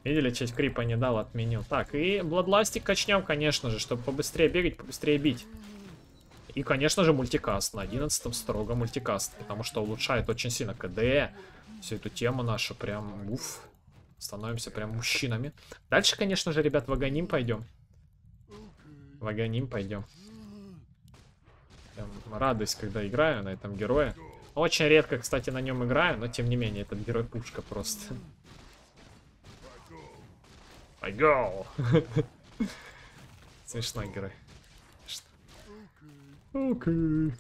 Видели, чуть крипа не дал, отменил. Так, и Бладластик качнем, конечно же, чтобы побыстрее бегать, побыстрее бить. И, конечно же, мультикаст. На 11 строго мультикаст, потому что улучшает очень сильно КД. Всю эту тему нашу прям, уф. Становимся прям мужчинами. Дальше, конечно же, ребят, в Аганим пойдем. В Аганим пойдем. Прям радуюсь, когда играю на этом герое. Очень редко, кстати, на нем играю, но тем не менее, этот герой пушка просто. I go. Смешной герой. Окей.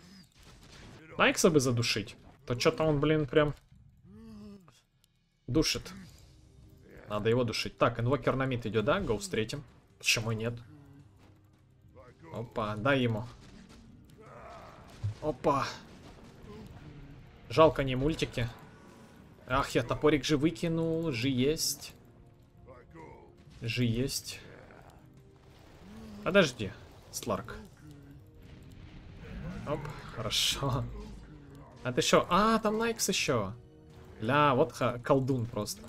Найкса бы задушить. То что-то он, блин, прям душит. Надо его душить. Так, инвокер на мид идет, да? Го встретим. Почему нет? Опа, дай ему. Опа. Жалко не мультики. Ах, я топорик же выкинул. Же есть. Же есть. Подожди, Сларк. Оп, хорошо. А ты что? А, там Найкс еще. Ля, вот колдун просто.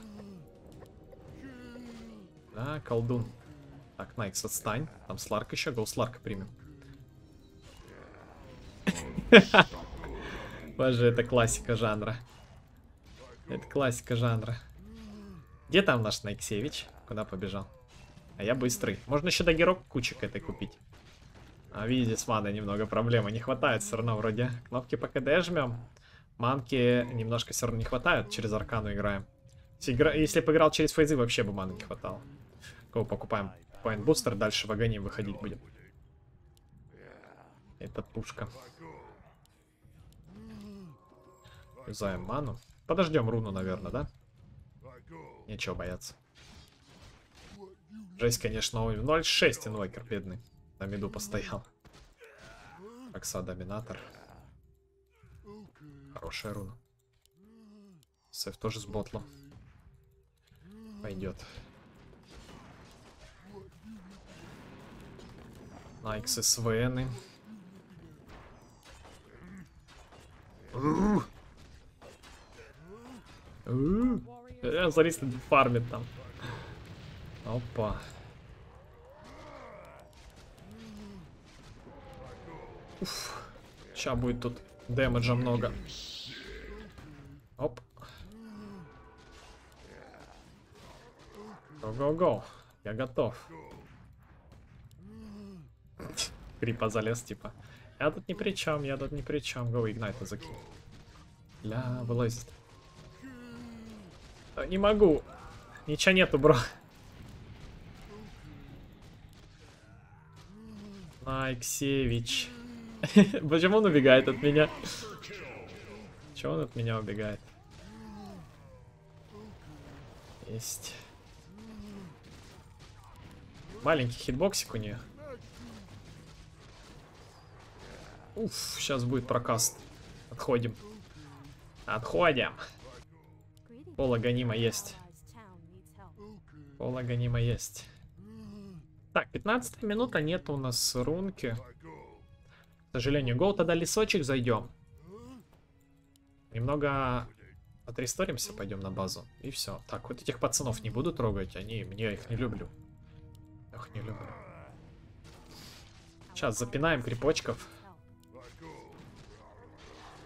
Да, колдун. Так, Найкс, отстань. Там Сларк еще, гол Сларка примем. Боже, это классика жанра. Это классика жанра. Где там наш Найксевич? Куда побежал? А я быстрый. Можно еще до герок кучек этой купить. А видите, с маной немного проблемы. Не хватает все равно вроде. Кнопки по КД жмем. Манки немножко все равно не хватает. Через аркану играем. Если, бы играл через фейзы, вообще бы маны не хватало. Кого покупаем? Point бустер, дальше в агонии выходить будем. Это пушка. Юзаем ману. Подождем руну, наверное, да? Нечего бояться. Жесть, конечно, 0.6 инвокер, бедный. На миду постоял. Акса доминатор. Хорошая руна. Сэф тоже с ботлом. Пойдет. Найкс СВН. Смотри, фармит там. Опа. Уф. Сейчас будет тут дэмэджа много. Оп. Го-го-го. Я готов. Крипа залез, типа. Я тут ни при чем, я тут ни при чем. Го, игнайта закинь. Ля, вылазит. Не могу. Ничего нету, бро. Алексеевич. Почему он убегает от меня? Чего он от меня убегает? Есть. Маленький хитбоксик у нее. Уф, сейчас будет прокаст. Отходим. Отходим. Пола гонима есть. Пола гонима есть. Так, 15 минута, нет у нас рунки. К сожалению, гол тогда лесочек зайдем. Немного отресторимся, пойдем на базу. И все. Так, вот этих пацанов не буду трогать, они, мне их не люблю. Ох, не люблю. Сейчас запинаем крепочков.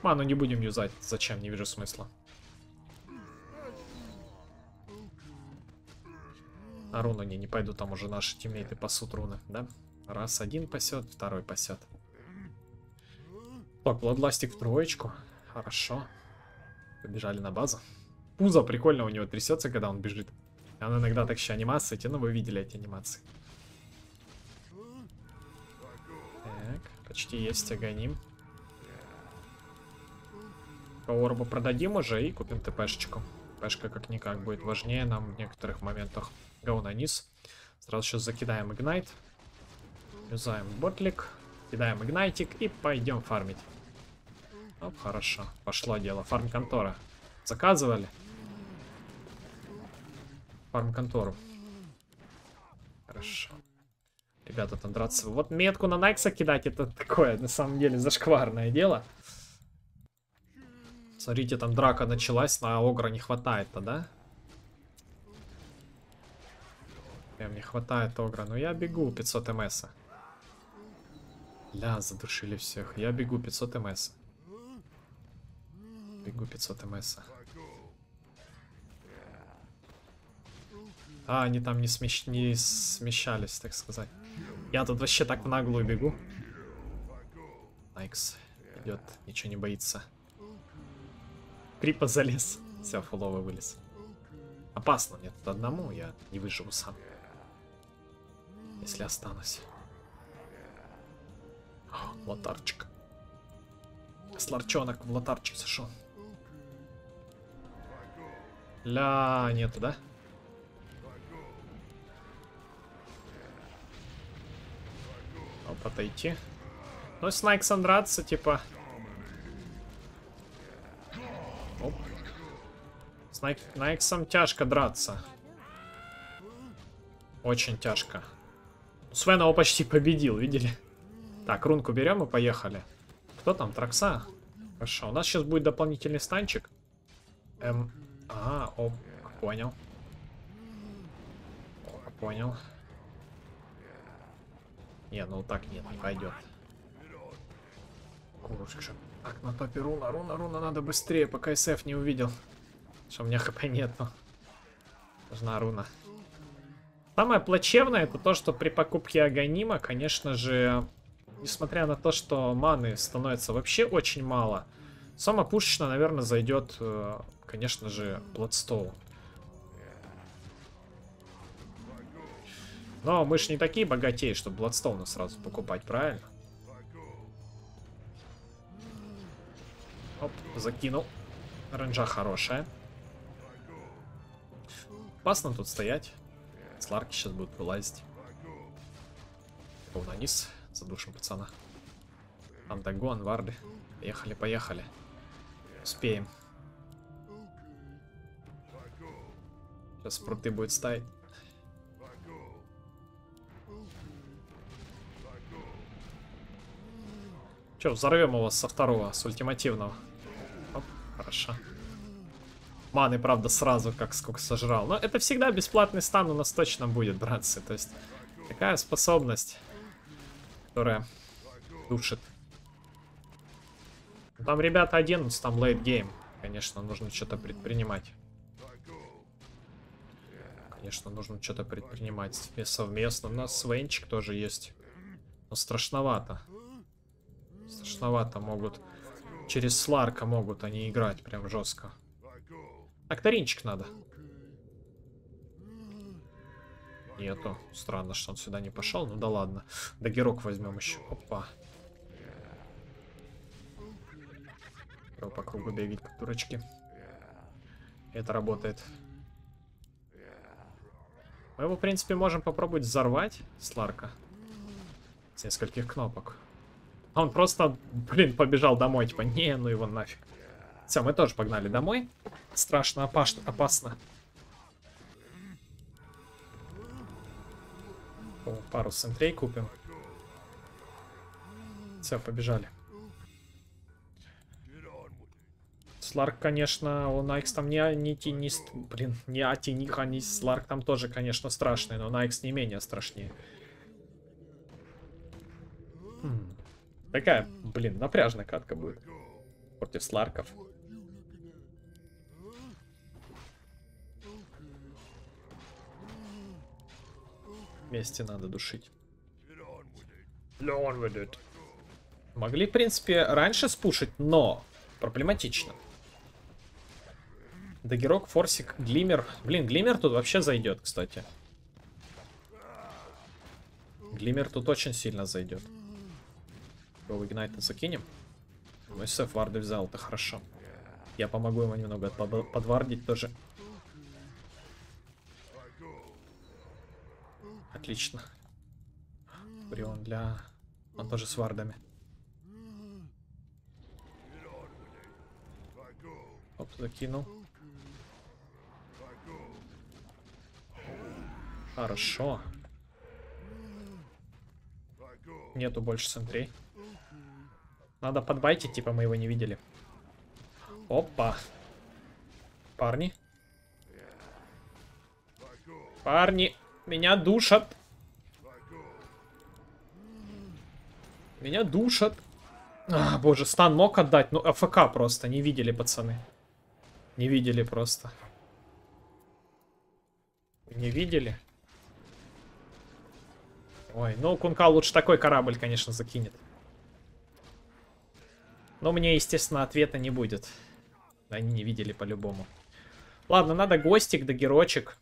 Ману не будем юзать. Зачем? Не вижу смысла. А руну не, не пойду, там уже наши тиммейты пасут руны, да? Раз один пасет, второй пасет. Так, Бладластик в троечку. Хорошо. Побежали на базу. пузо прикольно у него трясется, когда он бежит. Он иногда так еще анимации, те, ну вы видели эти анимации. Так, почти есть, агоним. По орбу продадим уже и купим ТПшечку. ТПшка как-никак будет важнее нам в некоторых моментах. Гоу на низ. Сразу сейчас закидаем игнайт. Юзаем ботлик. Кидаем игнайтик и пойдем фармить. Оп, хорошо. Пошло дело. Фарм контора. Заказывали? Фарм контору. Хорошо. Ребята, там драться. Вот метку на Найкса кидать, это такое, на самом деле, зашкварное дело. Смотрите, там драка началась, на Огра не хватает-то, да? Прям не хватает Огра. Но я бегу 500 МС. Ля, задушили всех. Я бегу 500 МС. Бегу 500 МС. А, они там не, смещ... не смещались, так сказать. Я тут вообще так в наглую бегу. Найкс идет, ничего не боится. Крипа залез. Все, фуловый вылез. Опасно мне тут одному, я не выживу сам. Если останусь. О, лотарчик. Сларчонок в лотарчик зашел. Ля, нету, да? Оп, отойти. Ну, с Найксом драться, типа... С Найк... Найксом тяжко драться. Очень тяжко. Свен его почти победил, видели? Так, рунку берем и поехали. Кто там? Тракса? Хорошо, у нас сейчас будет дополнительный станчик. Эм... А, оп, понял. Понял. Не, ну так нет, не пойдет. Курочка. Так, на топе руна, руна, руна, надо быстрее, пока СФ не увидел. Что у меня хп нету. Нужна руна. Самое плачевное это то, что при покупке Аганима, конечно же, несмотря на то, что маны становится вообще очень мало, самое пушечно, наверное, зайдет, э, конечно же, Бладстоун. Но мы же не такие богатеи, чтобы Бладстоуна сразу покупать, правильно? Оп, закинул. Ренджа хорошая. Опасно тут стоять. Сларки сейчас будут вылазить. На низ. Задушим пацана. Андагон, варды. Поехали, поехали. Успеем. Сейчас пруты будет ставить. Че, взорвем его со второго, с ультимативного. Оп, хорошо. Маны, правда, сразу как сколько сожрал. Но это всегда бесплатный стан у нас точно будет, братцы. То есть, такая способность, которая душит. Там ребята оденутся, там лейт гейм. Конечно, нужно что-то предпринимать. Конечно, нужно что-то предпринимать совместно. У нас Свенчик тоже есть. Но страшновато. Страшновато могут. Через Сларка могут они играть прям жестко. Акторинчик надо. Нету. Странно, что он сюда не пошел. Ну да ладно. Дагерок возьмем еще. Опа. По кругу бегать, как дурачки. Это работает. Мы его, в принципе, можем попробовать взорвать, Сларка. С нескольких кнопок. Он просто, блин, побежал домой, типа, не, ну его нафиг. Все, мы тоже погнали домой. Страшно, опасно. опасно. О, пару центрей купим. Все, побежали. Сларк, конечно, у Найкс там не, не, не, блин, не Атиниха, не Сларк там тоже, конечно, страшный, но Найкс не менее страшнее. Хм. Такая, блин, напряжная катка будет. Против сларков. Вместе надо душить. Могли, в принципе, раньше спушить, но проблематично. Дагерок, Форсик, Глимер. Блин, Глимер тут вообще зайдет, кстати. Глимер тут очень сильно зайдет. Его Игнайта закинем. Ну, СФ варды взял, это хорошо. Я помогу ему немного под подвардить тоже. Отлично. Брион для... Он тоже с вардами. Оп, закинул. Хорошо. Нету больше центрей. Надо подбайтить, типа мы его не видели. Опа. Парни. Парни, меня душат. Меня душат. А, боже, стан мог отдать. Ну, АФК просто. Не видели, пацаны. Не видели просто. Не видели? Ой, ну Кунка лучше такой корабль, конечно, закинет. Но мне, естественно, ответа не будет. Они не видели по-любому. Ладно, надо гостик да герочек.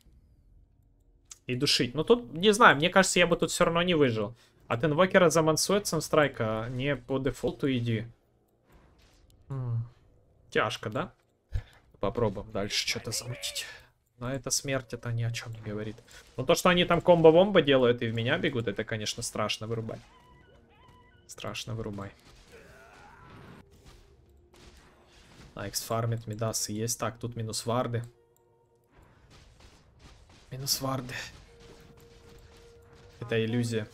И душить. Ну тут, не знаю, мне кажется, я бы тут все равно не выжил. От инвокера замансует страйка не по дефолту иди. Тяжко, да? Попробуем дальше что-то замутить. Но это смерть, это ни о чем не говорит. Но то, что они там комбо-вомбо делают и в меня бегут, это, конечно, страшно вырубай. Страшно вырубай. Найкс фармит, Мидасы есть. Так, тут минус варды. Минус варды. Это иллюзия.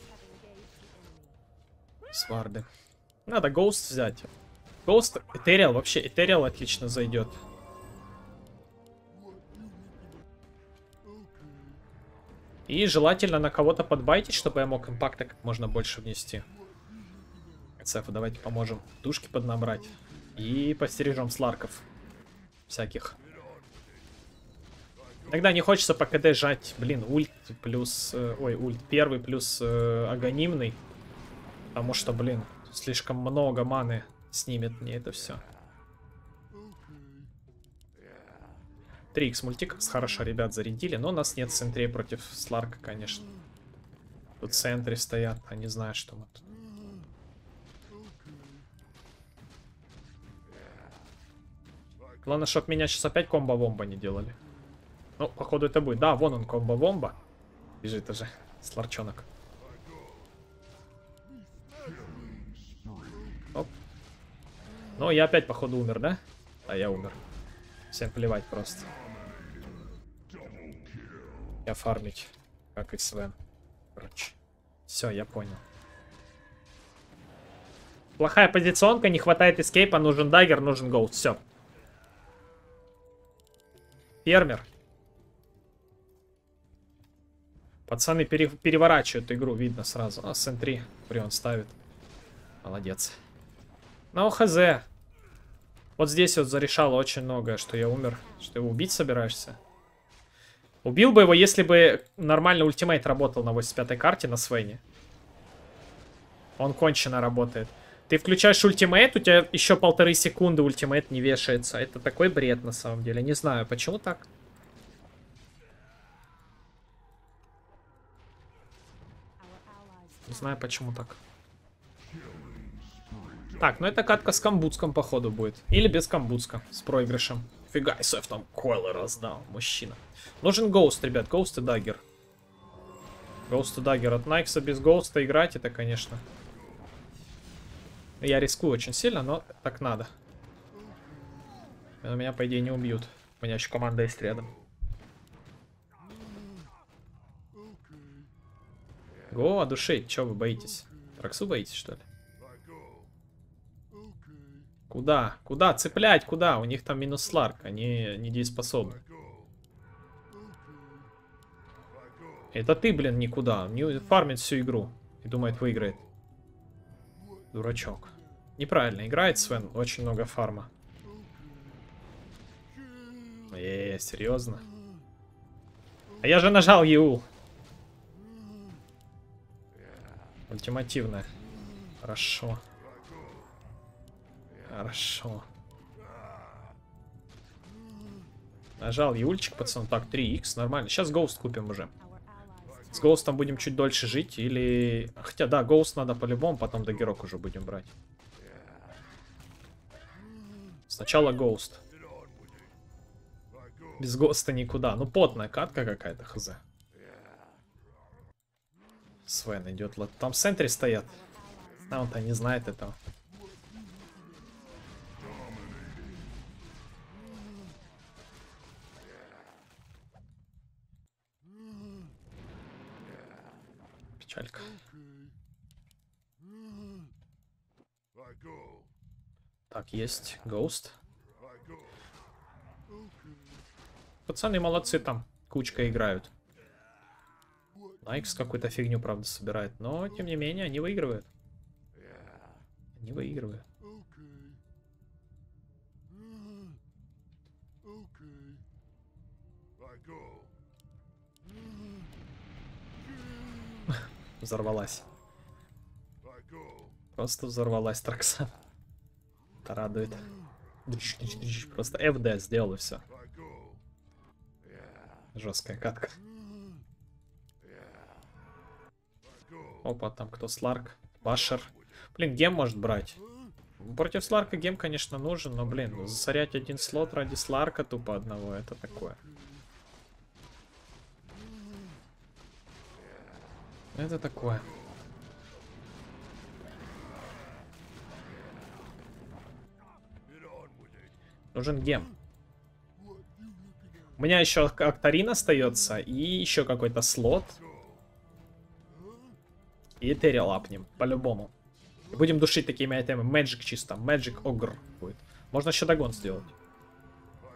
Сварды. Надо Гоуст взять. Гоуст, Этериал, вообще Этериал отлично зайдет. И желательно на кого-то подбайтить, чтобы я мог импакта как можно больше внести. Цефу давайте поможем душки поднабрать. И постережем сларков. Всяких. Иногда не хочется по КД жать. Блин, ульт плюс... Э, ой, ульт первый плюс э, агонимный. Потому что, блин, слишком много маны снимет мне это все. 3х мультик. Хорошо, ребят, зарядили. Но нас нет центрей против Сларка, конечно. Тут центры стоят, а не знаю, что мы тут. Главное, чтобы меня сейчас опять комбо-вомба не делали. Ну, походу это будет. Да, вон он, комбо-вомба. Бежит уже, сларчонок. Оп. Ну, я опять, походу, умер, да? А я умер. Всем плевать просто. Я фармить, как и Свен. Короче. Все, я понял. Плохая позиционка, не хватает эскейпа, нужен dagger, нужен gold. Все. Фермер. Пацаны пере переворачивают игру, видно сразу. А, Сен-3. Прион ставит. Молодец. Ну, хз. Вот здесь вот зарешало очень многое, что я умер. Что его убить собираешься? Убил бы его, если бы нормально ультимейт работал на 85-й карте на Свене. Он кончено работает. Ты включаешь ультимейт, у тебя еще полторы секунды ультимейт не вешается. Это такой бред на самом деле. Не знаю, почему так. Не знаю, почему так. Так, ну это катка с камбудском, походу, будет. Или без камбудска, с проигрышем. Фига, Исоев там койлы раздал, мужчина. Нужен ghost, ребят, ghost и dagger. Ghost и dagger от Найкса без гоуста играть, это, конечно... Я рискую очень сильно, но так надо. Но меня, по идее, не убьют. У меня еще команда есть рядом. Go душить, чё вы боитесь? Траксу боитесь, что ли? Куда? Куда? Цеплять? Куда? У них там минус сларк, они недееспособны. Это ты, блин, никуда. Не фармит всю игру. И думает, выиграет. Дурачок. Неправильно играет Свен. Очень много фарма. Э, серьезно? А я же нажал ЕУ. Ультимативная. Хорошо. Хорошо. Нажал Юльчик, пацан. Так, 3х, нормально. Сейчас Ghost купим уже. С Гоустом будем чуть дольше жить, или... Хотя, да, Ghost надо по-любому, потом Дагерок уже будем брать. Сначала Ghost. Без Гоуста никуда. Ну, потная катка какая-то, хз. Свен идет. Там в центре стоят. А он-то не знает этого. Печалька. Так, есть. Ghost. Пацаны молодцы там. Кучка играют. Найкс какую-то фигню, правда, собирает. Но, тем не менее, они выигрывают. Они выигрывают. Взорвалась. Просто взорвалась Тракса. Это радует. Просто FD сделал и все. Жесткая катка. Опа, там кто? Сларк, Башер. Блин, гем может брать. Против Сларка гем, конечно, нужен, но, блин, засорять один слот ради Сларка тупо одного, это такое. Это такое. Нужен гем. У меня еще Акторин остается и еще какой-то слот. И Этериал апнем, по-любому. Будем душить такими айтемами. Magic чисто. Magic Ogre будет. Можно еще догон сделать.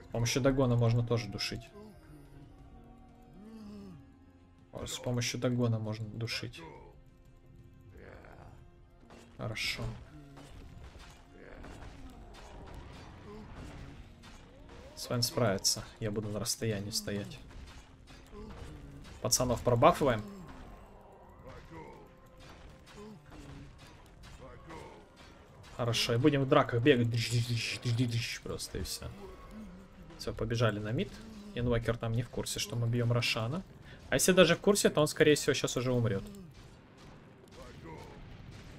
С помощью догона можно тоже душить. С помощью догона можно душить. Хорошо. Свен справится. Я буду на расстоянии стоять. Пацанов пробафываем. Хорошо, и будем в драках бегать. Просто и все. Все, побежали на мид. Инвокер там не в курсе, что мы бьем Рошана. А если даже в курсе, то он, скорее всего, сейчас уже умрет.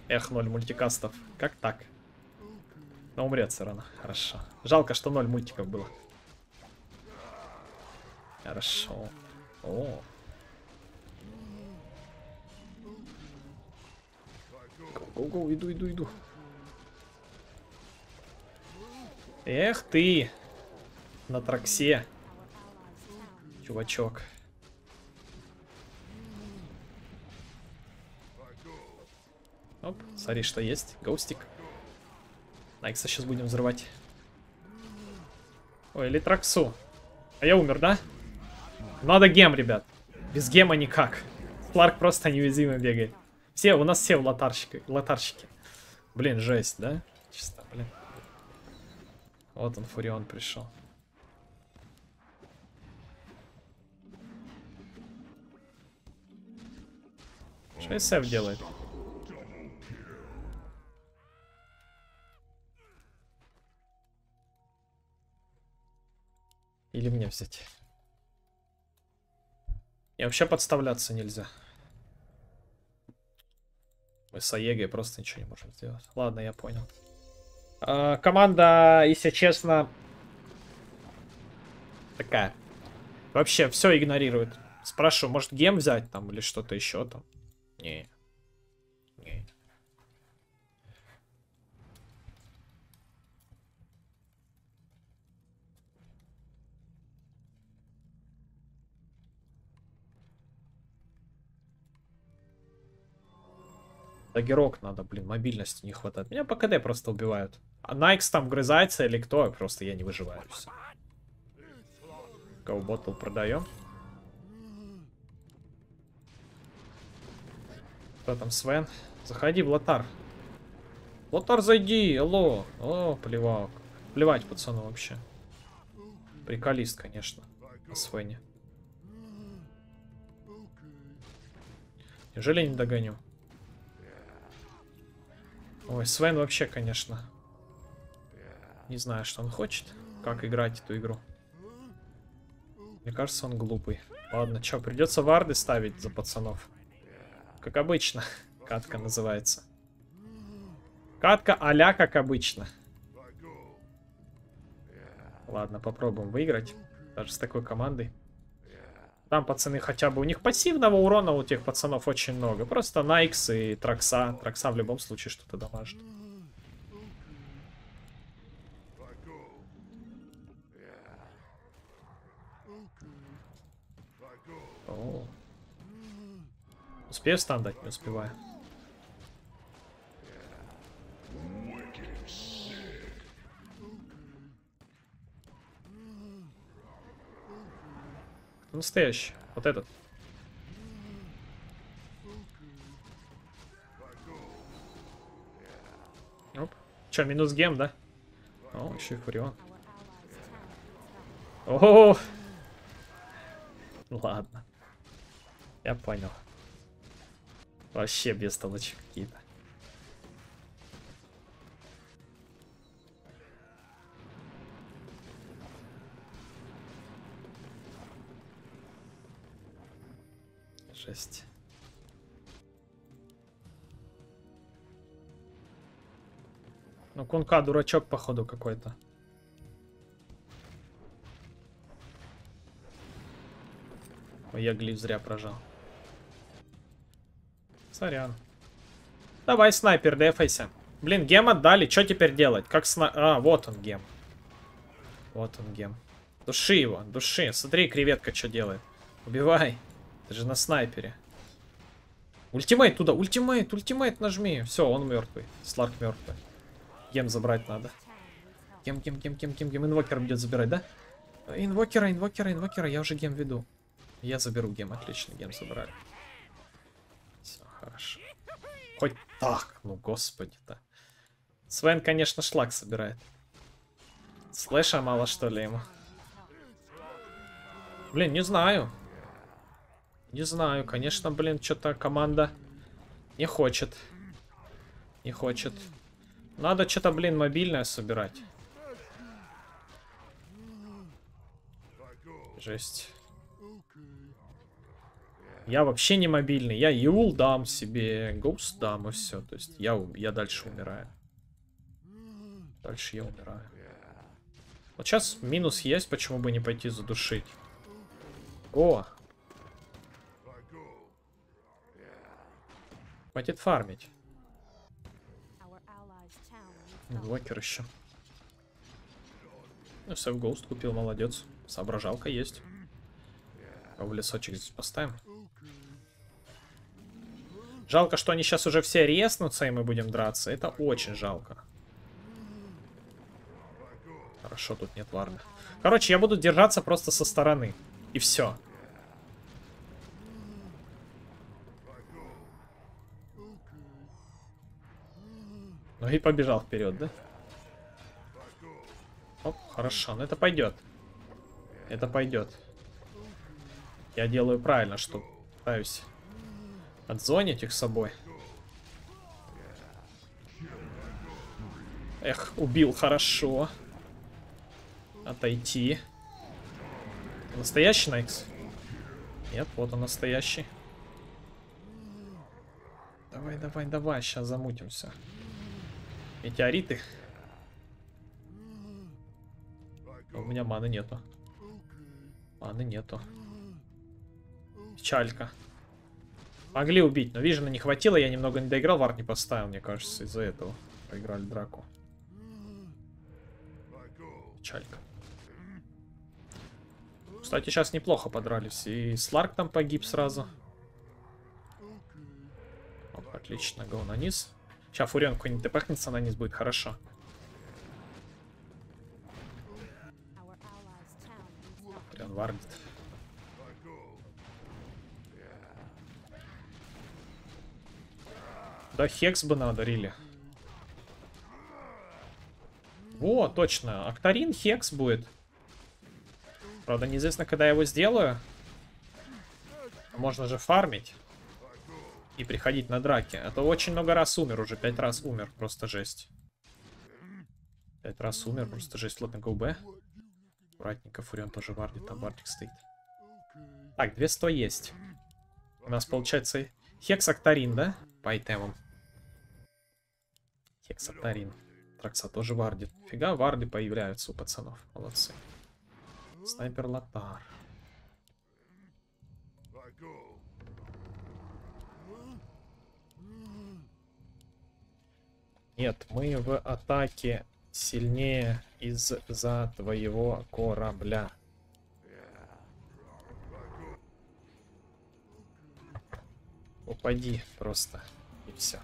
Эх, ноль мультикастов. Как так? Но умрет все равно. Хорошо. Жалко, что ноль мультиков было. Хорошо. О. Гоу-гоу, иду, иду, иду. Эх ты! На траксе. Чувачок. Оп, смотри, что есть. Гоустик. Найкса сейчас будем взрывать. Ой, или траксу. А я умер, да? Надо гем, ребят. Без гема никак. Фларк просто неуязвимо бегает. Все, у нас все в лотарщике. Блин, жесть, да? Вот он, Фурион, пришел. Что SF делает? Или мне взять? И вообще подставляться нельзя. Мы с Аегой просто ничего не можем сделать. Ладно, я понял. А, команда, если честно, такая. Вообще все игнорирует. Спрашиваю, может гем взять там или что-то еще там? Не. Не. Дагерок надо, блин, мобильности не хватает. Меня по КД просто убивают. А Найкс там грызается или кто? Просто я не выживаю. Кого ботл продаем? Кто там, Свен? Заходи в лотар. Лотар, зайди, алло. О, плевак. Плевать пацану вообще. Приколист, конечно, на Свене. Неужели не догоню? Ой, Свен вообще, конечно. Не знаю, что он хочет. Как играть эту игру. Мне кажется, он глупый. Ладно, что, придется варды ставить за пацанов. Как обычно. Катка называется. Катка а как обычно. Ладно, попробуем выиграть. Даже с такой командой. Там пацаны хотя бы... У них пассивного урона у тех пацанов очень много. Просто Найкс и Тракса. Тракса в любом случае что-то дамажит. О. Успею стан дать? Не успеваю. Настоящий. Вот этот. Оп. Че, минус гем, да? О, еще и фурион. О, Ладно. Я понял. Вообще без толочек какие-то. Жесть. Ну, Кунка дурачок, походу, какой-то. Ой, я глиф зря прожал. Сорян. Давай, снайпер, дефайся. Блин, гем отдали. Что теперь делать? Как сна... А, вот он гем. Вот он гем. Души его, души. Смотри, креветка что делает. Убивай. Ты же на снайпере. Ultimate туда, ultimate, ultimate нажми. Все, он мертвый. Сларк мертвый. Gem забрать надо. Gem, gem, gem, gem, gem, gem. Invoker будет забирать, да? Инвокера, инвокера, инвокера. Я уже gem веду. Я заберу gem, отлично, gem забрали. Хорошо. Хоть так, ну господи-то. Свен, конечно, шлак собирает. Слэша мало, что ли, ему? Блин, не знаю. Не знаю, конечно, блин, что-то команда не хочет. Не хочет. Надо что-то, блин, мобильное собирать. Жесть. Я вообще не мобильный. Я Юл дам себе, Ghost дам и все. То есть я, я дальше умираю. Дальше я умираю. Вот сейчас минус есть, почему бы не пойти задушить. О! Хватит фармить. Блокер еще. Ну, все, в Ghost купил, молодец. Соображалка есть. А в лесочек здесь поставим. Жалко, что они сейчас уже все резнутся, и мы будем драться. Это очень жалко. Хорошо, тут нет варны. Короче, я буду держаться просто со стороны. И все. Ну и побежал вперед, да? Оп, хорошо, ну это пойдет. Это пойдет. Я делаю правильно, что пытаюсь Отзонить их собой. Эх, убил хорошо. Отойти. Настоящий Найкс? Нет, вот он настоящий. Давай, давай, давай, сейчас замутимся. Метеориты. У меня маны нету. Маны нету. Печалька. Могли убить, но Вижена не хватило, я немного не доиграл, вард не поставил, мне кажется, из-за этого проиграли драку. Печалька. Кстати, сейчас неплохо подрались. И Сларк там погиб сразу. Оп, отлично, го на низ. Сейчас Фурион какой-нибудь тпхнется на низ, будет хорошо. Фурион вардит. Да хекс бы надо, Рили. Во, точно. Акторин хекс будет. Правда, неизвестно, когда я его сделаю. Можно же фармить. И приходить на драки. А то очень много раз умер уже. Пять раз умер. Просто жесть. Пять раз умер. Просто жесть. Ладно, ГУБ. Аккуратненько. Фурион тоже вардит. Там вардик стоит. Так, 200 есть. У нас получается хексактарин, да? По айтемам. Хексактарин. Тракса тоже вардит. Фига варды появляются у пацанов. Молодцы. Снайпер Лотар. Нет, мы в атаке сильнее из-за твоего корабля. Упади просто. И все.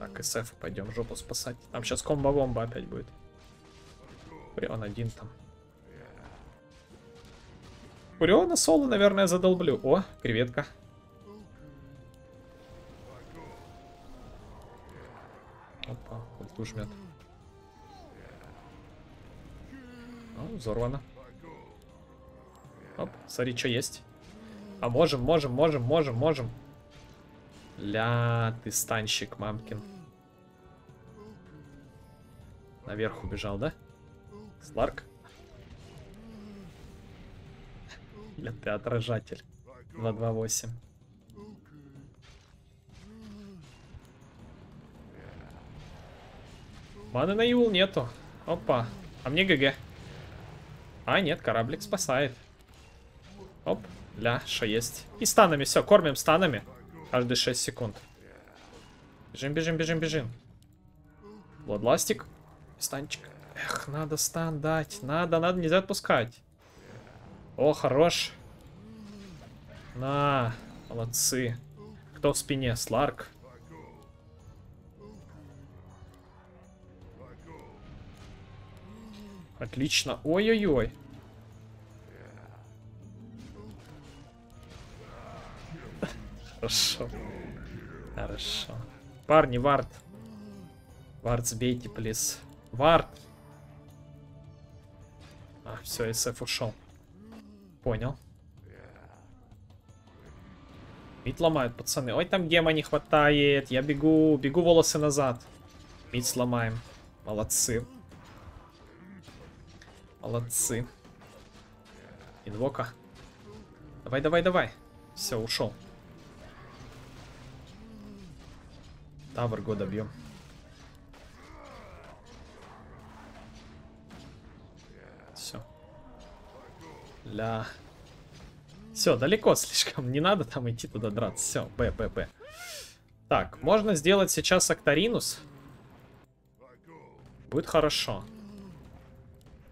Так, СФ пойдем жопу спасать. Там сейчас комбо-бомба опять будет. Фурион один там. Фуриона соло, наверное, задолблю. О, креветка. Опа, ульту жмет. О, взорвано. Оп, смотри, что есть. А можем, можем, можем, можем, можем. Ля, ты станщик, мамкин. Наверх убежал, да? Сларк? Ля, ты отражатель. 228. Маны на Юл нету. Опа. А мне ГГ. А, нет, кораблик спасает. Оп. Ля, что есть. И станами, все, кормим станами. Каждые 6 секунд. Бежим, бежим, бежим, бежим. Владластик. Станчик. Эх, надо стан дать. Надо, надо, нельзя отпускать. О, хорош. На, молодцы. Кто в спине? Сларк. Отлично. Ой-ой-ой. Хорошо. Хорошо. Парни, вард. Вард сбейте, плиз. Вард. А, все, СФ ушел. Понял. Мид ломают, пацаны. Ой, там гема не хватает. Я бегу, бегу волосы назад. Мид сломаем. Молодцы. Молодцы. Инвока. Давай, давай, давай. Все, ушел. Тавр года бьем. Все. Ля. Все, далеко слишком. Не надо там идти туда драться. Все, Б, Б, Б. Так, можно сделать сейчас Акторинус. Будет хорошо.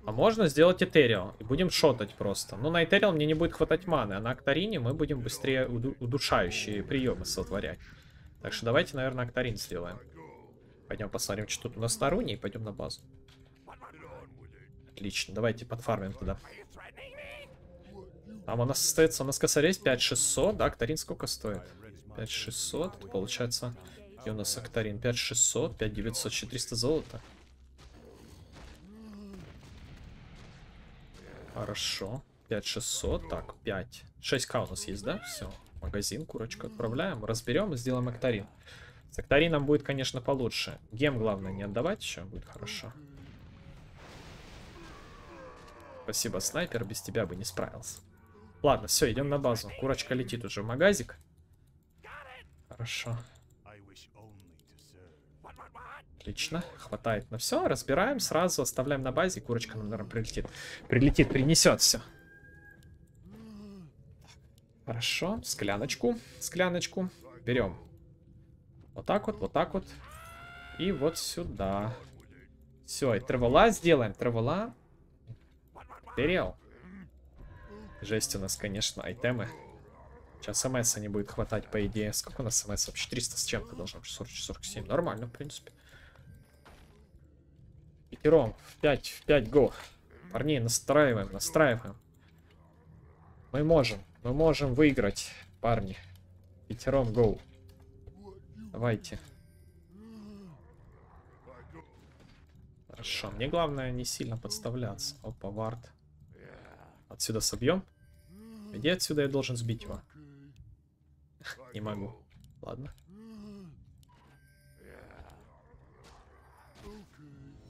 А можно сделать Этериал. И будем шотать просто. Но на Этериал мне не будет хватать маны. А на Акторине мы будем быстрее уду удушающие приемы сотворять. Так что давайте, наверное, Акторин сделаем. Пойдем посмотрим, что тут у нас сторонний, и пойдем на базу. Отлично, давайте подфармим туда. Там у нас остается, у нас косарей 5600, да, Акторин сколько стоит? 5600, получается, и у нас Акторин 5600, 5900, 400 золота. Хорошо, 5600, так, 5, 6к у нас есть, да, все. Магазин, курочку отправляем, разберем и сделаем акторин. С акторином будет, конечно, получше. Гем, главное, не отдавать еще, будет хорошо. Спасибо, снайпер, без тебя бы не справился. Ладно, все, идем на базу. Курочка летит уже в магазик. Хорошо. Отлично, хватает на все. Разбираем сразу, оставляем на базе. Курочка, наверное, прилетит. Прилетит, принесет все. Хорошо, скляночку, скляночку берем. Вот так вот, вот так вот. И вот сюда. Все, и травола сделаем. Травола. Материал. Жесть у нас, конечно, айтемы. Сейчас МС не будет хватать, по идее. Сколько у нас МС вообще? 300 с чем-то должно быть. 40, 47. Нормально, в принципе. Пятером. В 5, в 5, го. Парней настраиваем, настраиваем. Мы можем. Мы можем выиграть, парни. Пятером гоу. Давайте. Хорошо. Мне главное не сильно подставляться. Опа, вард. Отсюда собьем. Где отсюда я должен сбить его? Не могу. Ладно.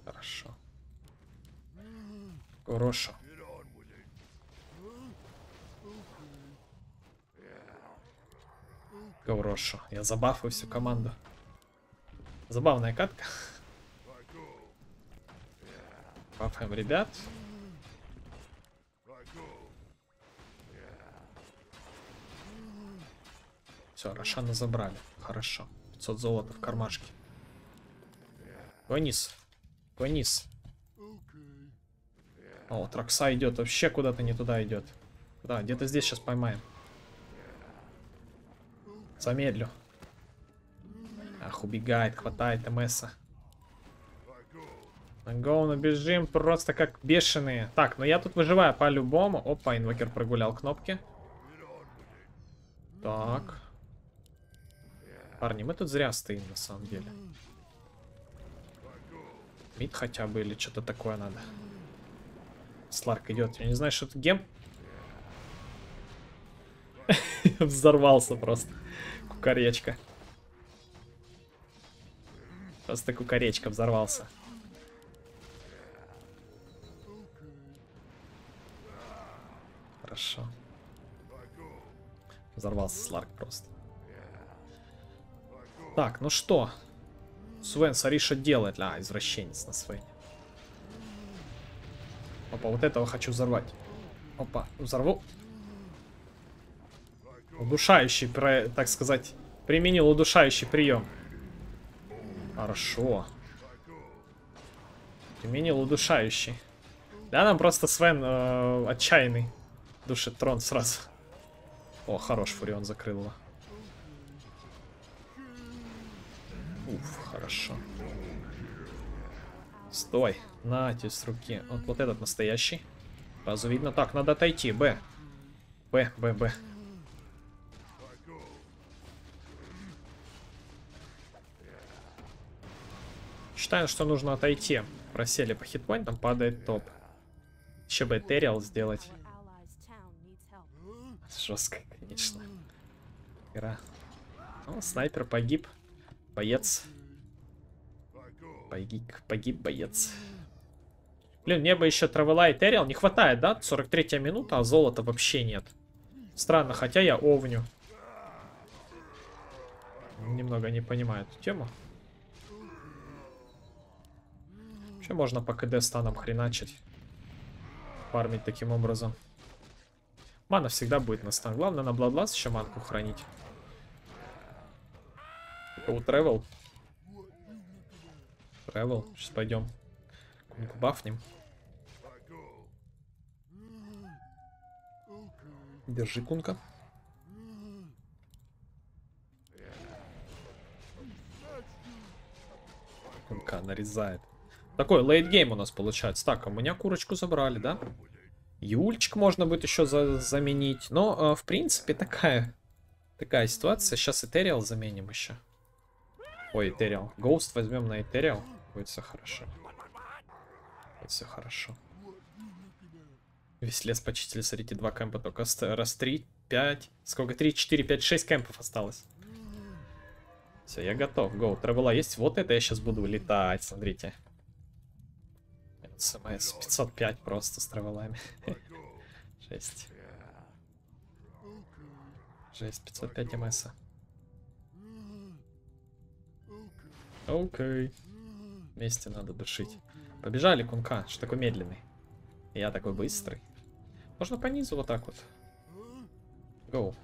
Хорошо. Хорошо. Гаурошу. Я забафаю всю команду. Забавная катка. Бафаем ребят. Все, Рошана забрали. Хорошо. 500 золота в кармашке. Вниз. Вниз. О, Тракса идет. Вообще куда-то не туда идет. Да, где-то здесь сейчас поймаем. Замедлю. Ах, убегает, хватает МСа. Гоуна бежим просто как бешеные. Так, ну я тут выживаю по-любому. Опа, инвокер прогулял кнопки. Так. Парни, мы тут зря стоим на самом деле. Мид хотя бы или что-то такое надо. Сларк идет. Я не знаю, что это гем. Взорвался просто. Кукаречка. Просто кукаречка взорвался. Хорошо. Взорвался Сларк просто. Так, ну что? Свен, что делает. А, извращенец на Свене. Опа, вот этого хочу взорвать. Опа, взорву. Удушающий, так сказать, применил удушающий прием. Хорошо. Применил удушающий. Да, нам просто Свен э, отчаянный. Душит трон сразу. О, хорош, Фурион закрыл его. Уф, хорошо. Стой. На, с руки. Вот, вот этот настоящий. Сразу видно. Так, надо отойти. Б. Б, Б, Б. Считаю, что нужно отойти. Просели по хитпоинтам, падает топ. Еще бы Этериал сделать. Жестко, конечно. Игра. О, снайпер погиб. Боец. Погиб, погиб боец. Блин, мне бы еще Травела и Терриал не хватает, да? 43 минута, а золота вообще нет. Странно, хотя я овню. Немного не понимаю эту тему. Вообще можно по КД станом хреначить. Фармить таким образом. Мана всегда будет на стан. Главное на Бладлас еще манку хранить. У Тревел. Тревел. Сейчас пойдем. Кунку бафнем. Держи, кунка. Кунка нарезает. Такой late game у нас получается. Так, а у меня курочку забрали, да? Юльчик можно будет еще за заменить. Но, э, в принципе, такая такая ситуация. Сейчас Ethereal заменим еще. Ой, Ethereal. Ghost возьмем на Ethereal. Будет все хорошо. Будет все хорошо. Весь лес почистили, смотрите, два кемпа только. Раз, три, пять. Сколько? Три, четыре, пять, шесть кемпов осталось. Все, я готов. Гоу, тревела есть. Вот это я сейчас буду летать, смотрите. СМС 505 просто с тревелами. Жесть. Жесть, 505 МС. Окей. Вместе надо душить. Побежали, Кунка. Что такой медленный? Я такой быстрый. Можно по низу вот так вот. Гоу.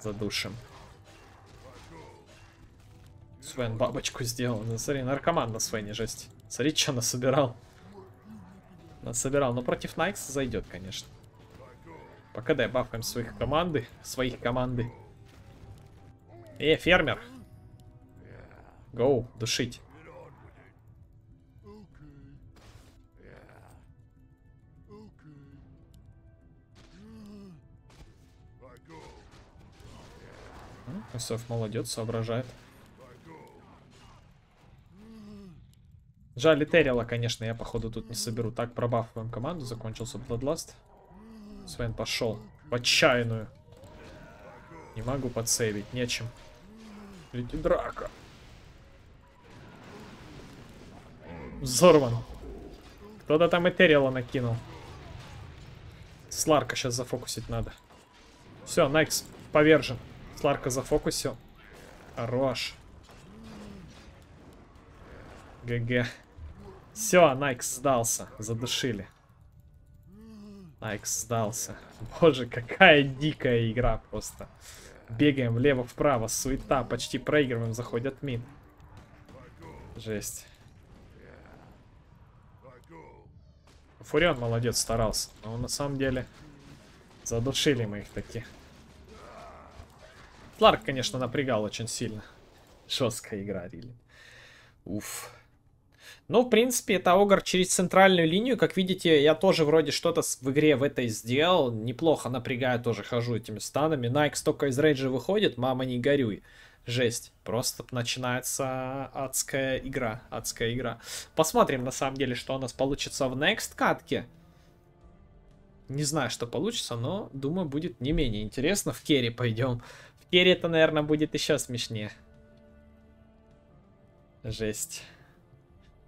Задушим. Свен бабочку сделал. Ну, смотри, наркоман на Свене, жесть. Смотри, что насобирал. Насобирал. Но против Найкс зайдет, конечно. Пока дай бафаем своих команды. Своих команды. Э, фермер. Гоу, душить. Усов молодец, соображает. Жаль, Террила, конечно, я, походу, тут не соберу. Так, пробафываем команду, закончился Bloodlust. Свен пошел в отчаянную. Не могу подсейвить, нечем. Лети драка. Взорван. Кто-то там Этериала накинул. Сларка сейчас зафокусить надо. Все, Найкс повержен. Сларка зафокусил. Хорош. ГГ. Все, Найкс сдался. Задушили. Найкс сдался. Боже, какая дикая игра просто. Бегаем влево-вправо, суета, почти проигрываем, заходят мид. Жесть. Фурион молодец, старался. Но на самом деле задушили мы их таки. Фларк, конечно, напрягал очень сильно. Жесткая игра, Рили. Уф. Ну, в принципе, это Огр через центральную линию. Как видите, я тоже вроде что-то в игре в этой сделал. Неплохо напрягаю, тоже хожу этими станами. Найкс только из рейджа выходит, мама не горюй. Жесть. Просто начинается адская игра. Адская игра. Посмотрим, на самом деле, что у нас получится в next катке. Не знаю, что получится, но думаю, будет не менее интересно. В керри пойдем. В керри это, наверное, будет еще смешнее. Жесть.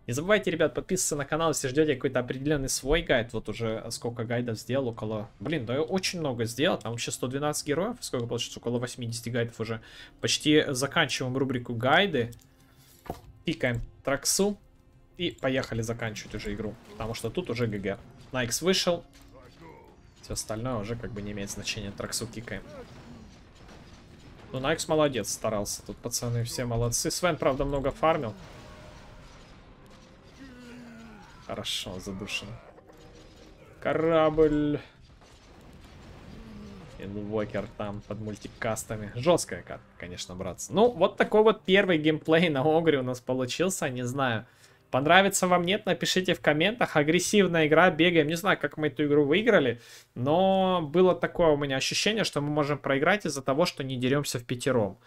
Не забывайте, ребят, подписываться на канал, если ждете какой-то определенный свой гайд. Вот уже сколько гайдов сделал, около... Блин, да я очень много сделал. Там вообще 112 героев. Сколько получится? Около 80 гайдов уже. Почти заканчиваем рубрику гайды. Пикаем траксу. И поехали заканчивать уже игру. Потому что тут уже GG. Найкс вышел. Все остальное уже как бы не имеет значения. Траксу кикаем. Ну, Найкс молодец, старался. Тут пацаны все молодцы. Свен, правда, много фармил. Хорошо, задушен. Корабль. Инвокер там под мультикастами. Жесткая карта, конечно, братцы. Ну, вот такой вот первый геймплей на Огре у нас получился. Не знаю, понравится вам, нет, напишите в комментах. Агрессивная игра, бегаем. Не знаю, как мы эту игру выиграли, но было такое у меня ощущение, что мы можем проиграть из-за того, что не деремся в пятером.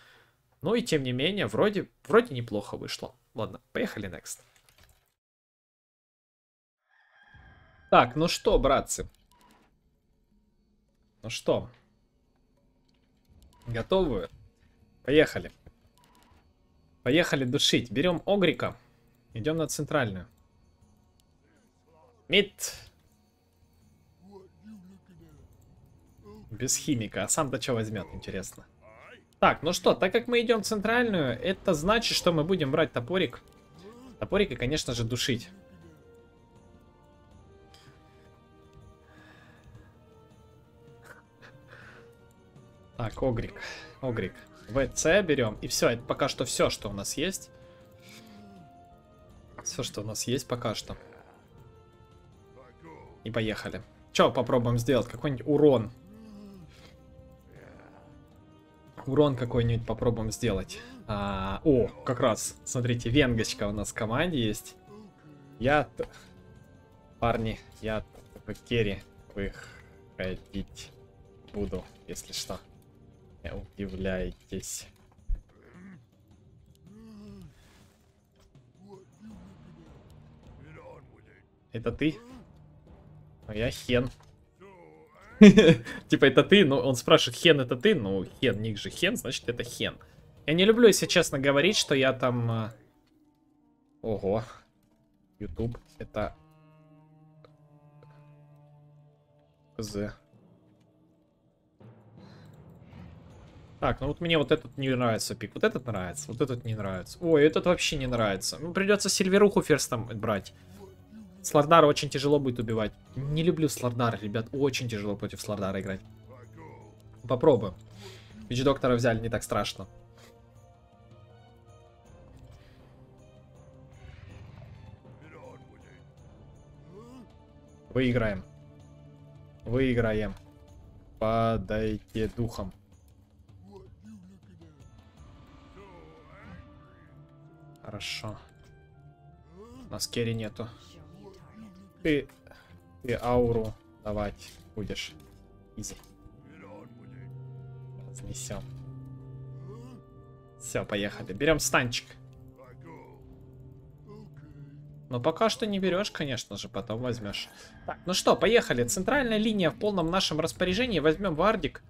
Ну и тем не менее, вроде, вроде неплохо вышло. Ладно, поехали next. Так, ну что, братцы? Ну что? Готовы? Поехали. Поехали душить. Берем Огрика. Идем на центральную. Мид. Без химика. А сам-то что возьмет, интересно? Так, ну что, так как мы идем центральную, это значит, что мы будем брать топорик. Топорик и, конечно же, душить. Так, Огрик. Огрик. ВЦ берем. И все, это пока что все, что у нас есть. Все, что у нас есть пока что. И поехали. Че попробуем сделать? Какой-нибудь урон. Урон какой-нибудь попробуем сделать. А, о, как раз, смотрите, венгочка у нас в команде есть. Я... Парни, я в керри выходить буду, если что. Не удивляйтесь. Это ты? А я Хен. Типа это ты, но он спрашивает, Хен это ты? Ну, Хен, ник же Хен, значит это Хен. Я не люблю, если честно, говорить, что я там... А, ого. YouTube, это... З. Так, ну вот мне вот этот не нравится пик. Вот этот нравится, вот этот не нравится. Ой, этот вообще не нравится. Ну, придется Сильверуху ферстом брать. Слардара очень тяжело будет убивать. Не люблю Слардара, ребят. Очень тяжело против Слардара играть. Попробуем. Вич Доктора взяли, не так страшно. Выиграем. Выиграем. Падайте духом. Хорошо. У нас керри нету. Ты, ты ауру давать будешь. Изи. Разнесем. Все, поехали. Берем станчик. Но пока что не берешь, конечно же, потом возьмешь. Так, ну что, поехали. Центральная линия в полном нашем распоряжении. Возьмем вардик.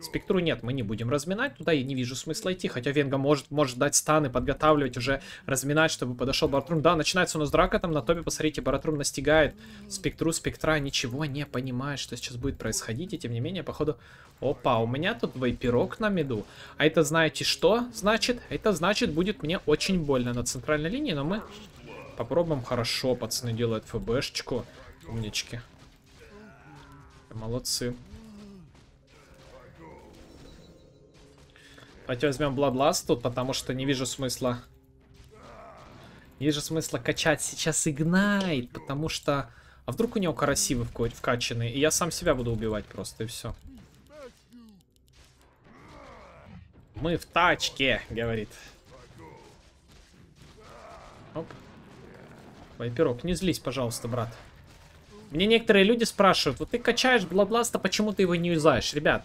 Спектру нет, мы не будем разминать, туда я не вижу смысла идти, хотя Венга может, может дать станы, подготавливать, уже разминать, чтобы подошел Баратрум. Да, начинается у нас драка там на топе, посмотрите, Баратрум настигает Спектру, Спектра ничего не понимает, что сейчас будет происходить, и тем не менее, походу... Опа, у меня тут вайпирок на меду. А это знаете что значит? Это значит, будет мне очень больно на центральной линии, но мы попробуем хорошо, пацаны делают ФБшечку. Умнички. Молодцы. Давайте возьмем Bloodlust тут, потому что не вижу смысла. Не вижу смысла качать сейчас Игнайт, потому что... А вдруг у него карасивы вкачаны, и я сам себя буду убивать просто, и все. Мы в тачке, говорит. Оп. Вайперок, не злись, пожалуйста, брат. Мне некоторые люди спрашивают, вот ты качаешь Бладласта, почему ты его не юзаешь? Ребят,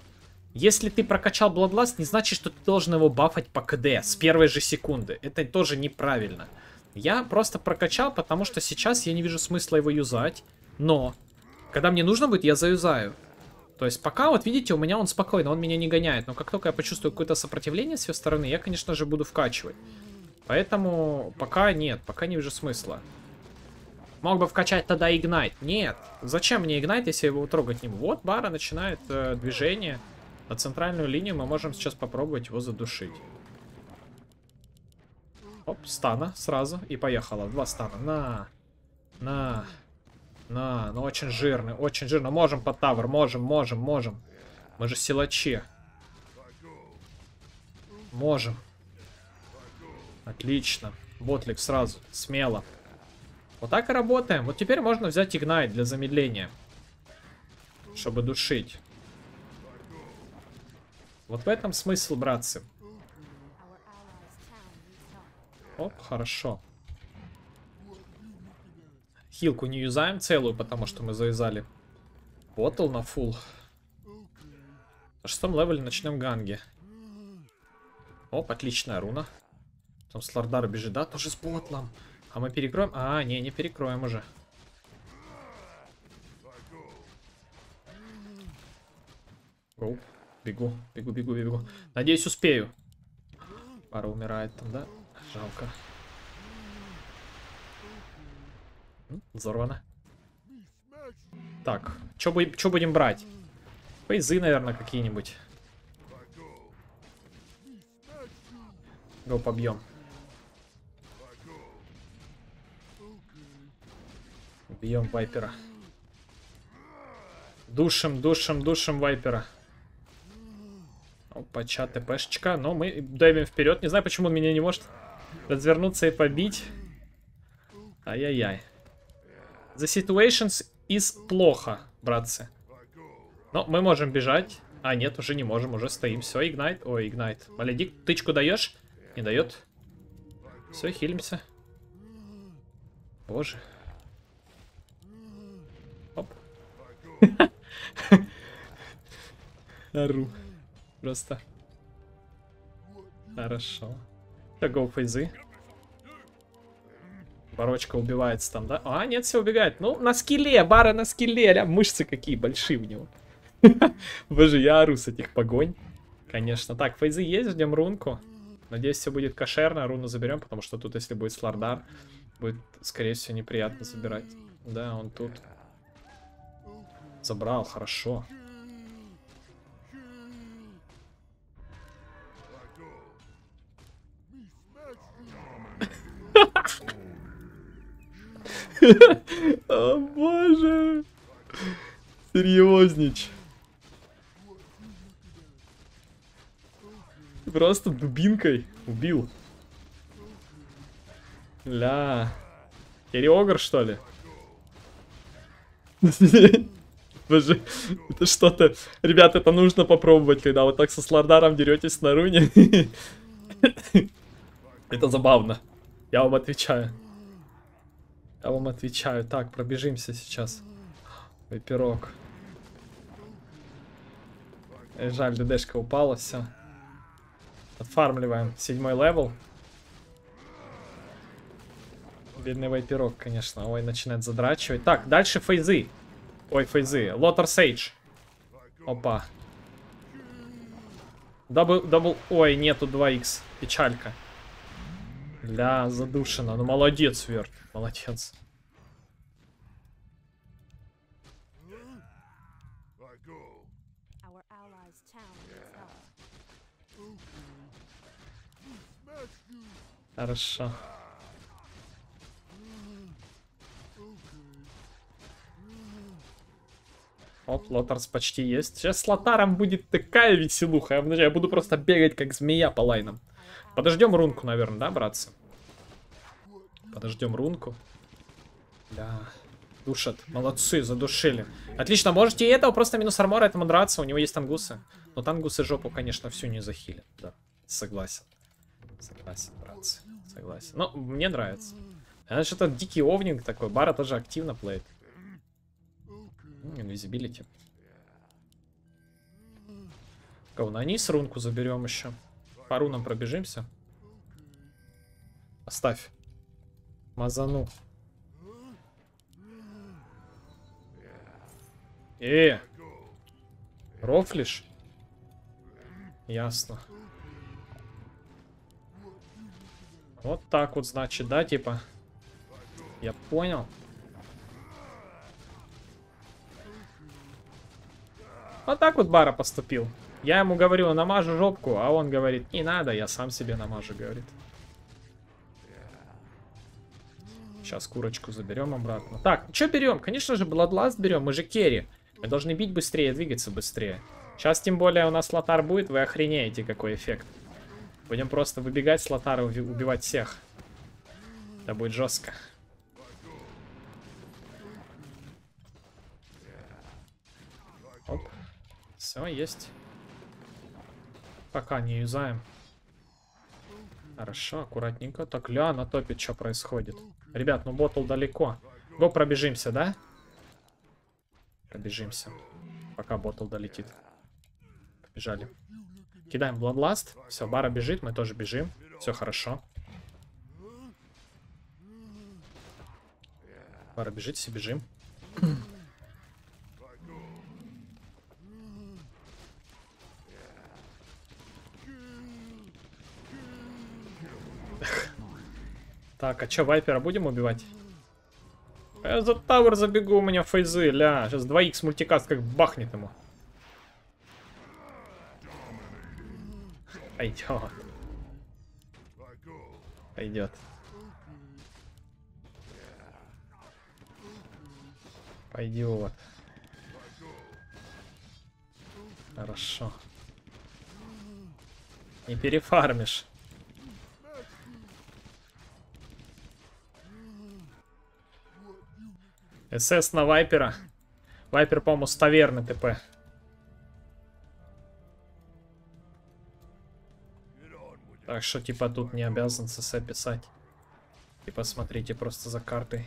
если ты прокачал Bloodlust, не значит, что ты должен его бафать по КД с первой же секунды. Это тоже неправильно. Я просто прокачал, потому что сейчас я не вижу смысла его юзать. Но, когда мне нужно будет, я заюзаю. То есть пока, вот видите, у меня он спокойно, он меня не гоняет. Но как только я почувствую какое-то сопротивление с его стороны, я, конечно же, буду вкачивать. Поэтому пока нет, пока не вижу смысла. Мог бы вкачать тогда Игнайт. Нет. Зачем мне Игнайт, если я его трогать не буду? Вот Бара начинает э, движение. На центральную линию мы можем сейчас попробовать его задушить. Оп, стана сразу. И поехала. Два стана. На. На. На. Ну, очень жирный. Очень жирно. Можем по тавр. Можем, можем, можем. Мы же силачи. Можем. Отлично. Ботлик сразу. Смело. Вот так и работаем. Вот теперь можно взять игнайт для замедления. Чтобы душить. Вот в этом смысл, братцы. Оп, хорошо. Хилку не юзаем целую, потому что мы завязали. Bottle на full. На шестом левеле начнем ганги. Оп, отличная руна. Там Слардар бежит, да, тоже с ботлом. А мы перекроем? А, не, не перекроем уже. Гоу. Бегу, бегу, бегу, бегу. Надеюсь, успею. Пара умирает там, да? Жалко. Взорвано. Так, что будем брать? Фейзы, наверное, какие-нибудь. Го побьем. Бьем Вайпера. Душим, душим, душим Вайпера. Опа, чат ТПшечка. Но мы давим вперед. Не знаю, почему он меня не может развернуться и побить. Ай-яй-яй. The situations is плохо, братцы. Но мы можем бежать. А, нет, уже не можем, уже стоим. Все, игнайт. Ой, игнайт. Маледик, тычку даешь? Не дает. Все, хилимся. Боже. Оп. Ору. Просто. Хорошо. Так, фейзы. Барочка убивается там, да? А, нет, все убегает. Ну, на скилле, бара на скилле. Ля, мышцы какие большие у него. Боже, я ору с этих погонь. Конечно. Так, фейзы есть, ждем рунку. Надеюсь, все будет кошерно. Руну заберем, потому что тут, если будет слардар, будет, скорее всего, неприятно забирать. Да, он тут. Забрал, хорошо. О боже. Серьезнич. Просто дубинкой убил. Ля. Кериогр, что ли? Боже, это что-то... Ребят, это нужно попробовать, когда вот так со Слардаром деретесь на руне. Это забавно. Я вам отвечаю. Я вам отвечаю. Так, пробежимся сейчас. Ой, пирог. Э, жаль, ДДшка упала, все. Отфармливаем седьмой level. Бедный вайперок, конечно. Ой, начинает задрачивать. Так, дальше фейзы. Ой, фейзы. Lothar's Edge. Опа. Double, double... Ой, нету 2х. Печалька. Ля, задушено. Ну, молодец, Верт. Молодец. Хорошо. Оп, Лотарс почти есть. Сейчас с Лотаром будет такая веселуха. Я, я буду просто бегать, как змея по лайнам. Подождем рунку, наверное, да, братцы? Подождем рунку. Да. Душат. Молодцы, задушили. Отлично, можете и этого просто минус армора этому драться. У него есть тангусы. Но тангусы жопу, конечно, всю не захилят. Да, согласен. Согласен, братцы. Согласен. Но мне нравится. Значит, это дикий owning такой. Бара тоже активно плеет. Invisibility. Гоу, на низ рунку заберем еще. По рунам пробежимся. Оставь. Мазану. Э! Рофлиш? Ясно. Вот так вот, значит, да, типа? Я понял. Вот так вот Бара поступил. Я ему говорю, намажу жопку, а он говорит, не надо, я сам себе намажу, говорит. Сейчас курочку заберем обратно. Так, что берем? Конечно же, Bloodlust берем, мы же керри. Мы должны бить быстрее, двигаться быстрее. Сейчас, тем более, у нас лотар будет, вы охренеете, какой эффект. Будем просто выбегать с лотара, уби- убивать всех. Это будет жестко. Оп. Все, есть. Пока не юзаем. Хорошо, аккуратненько. Так, ля, на топе что происходит? Ребят, ну ботл далеко. Го пробежимся, да? Пробежимся. Пока ботл долетит. Побежали. Кидаем Bloodlust. Все, Бара бежит, мы тоже бежим. Все хорошо. Бара бежит, все бежим. Так, а чё, Вайпера будем убивать? Я за Тауэр забегу, у меня фейзы, ля. Сейчас 2х мультикаст как бахнет ему. Пойдет. Пойдет. Пойдет. Хорошо. Не перефармишь. СС на Вайпера. Вайпер, по-моему, с таверны ТП. Так что, типа, тут не обязан СС писать. Типа, смотрите просто за картой.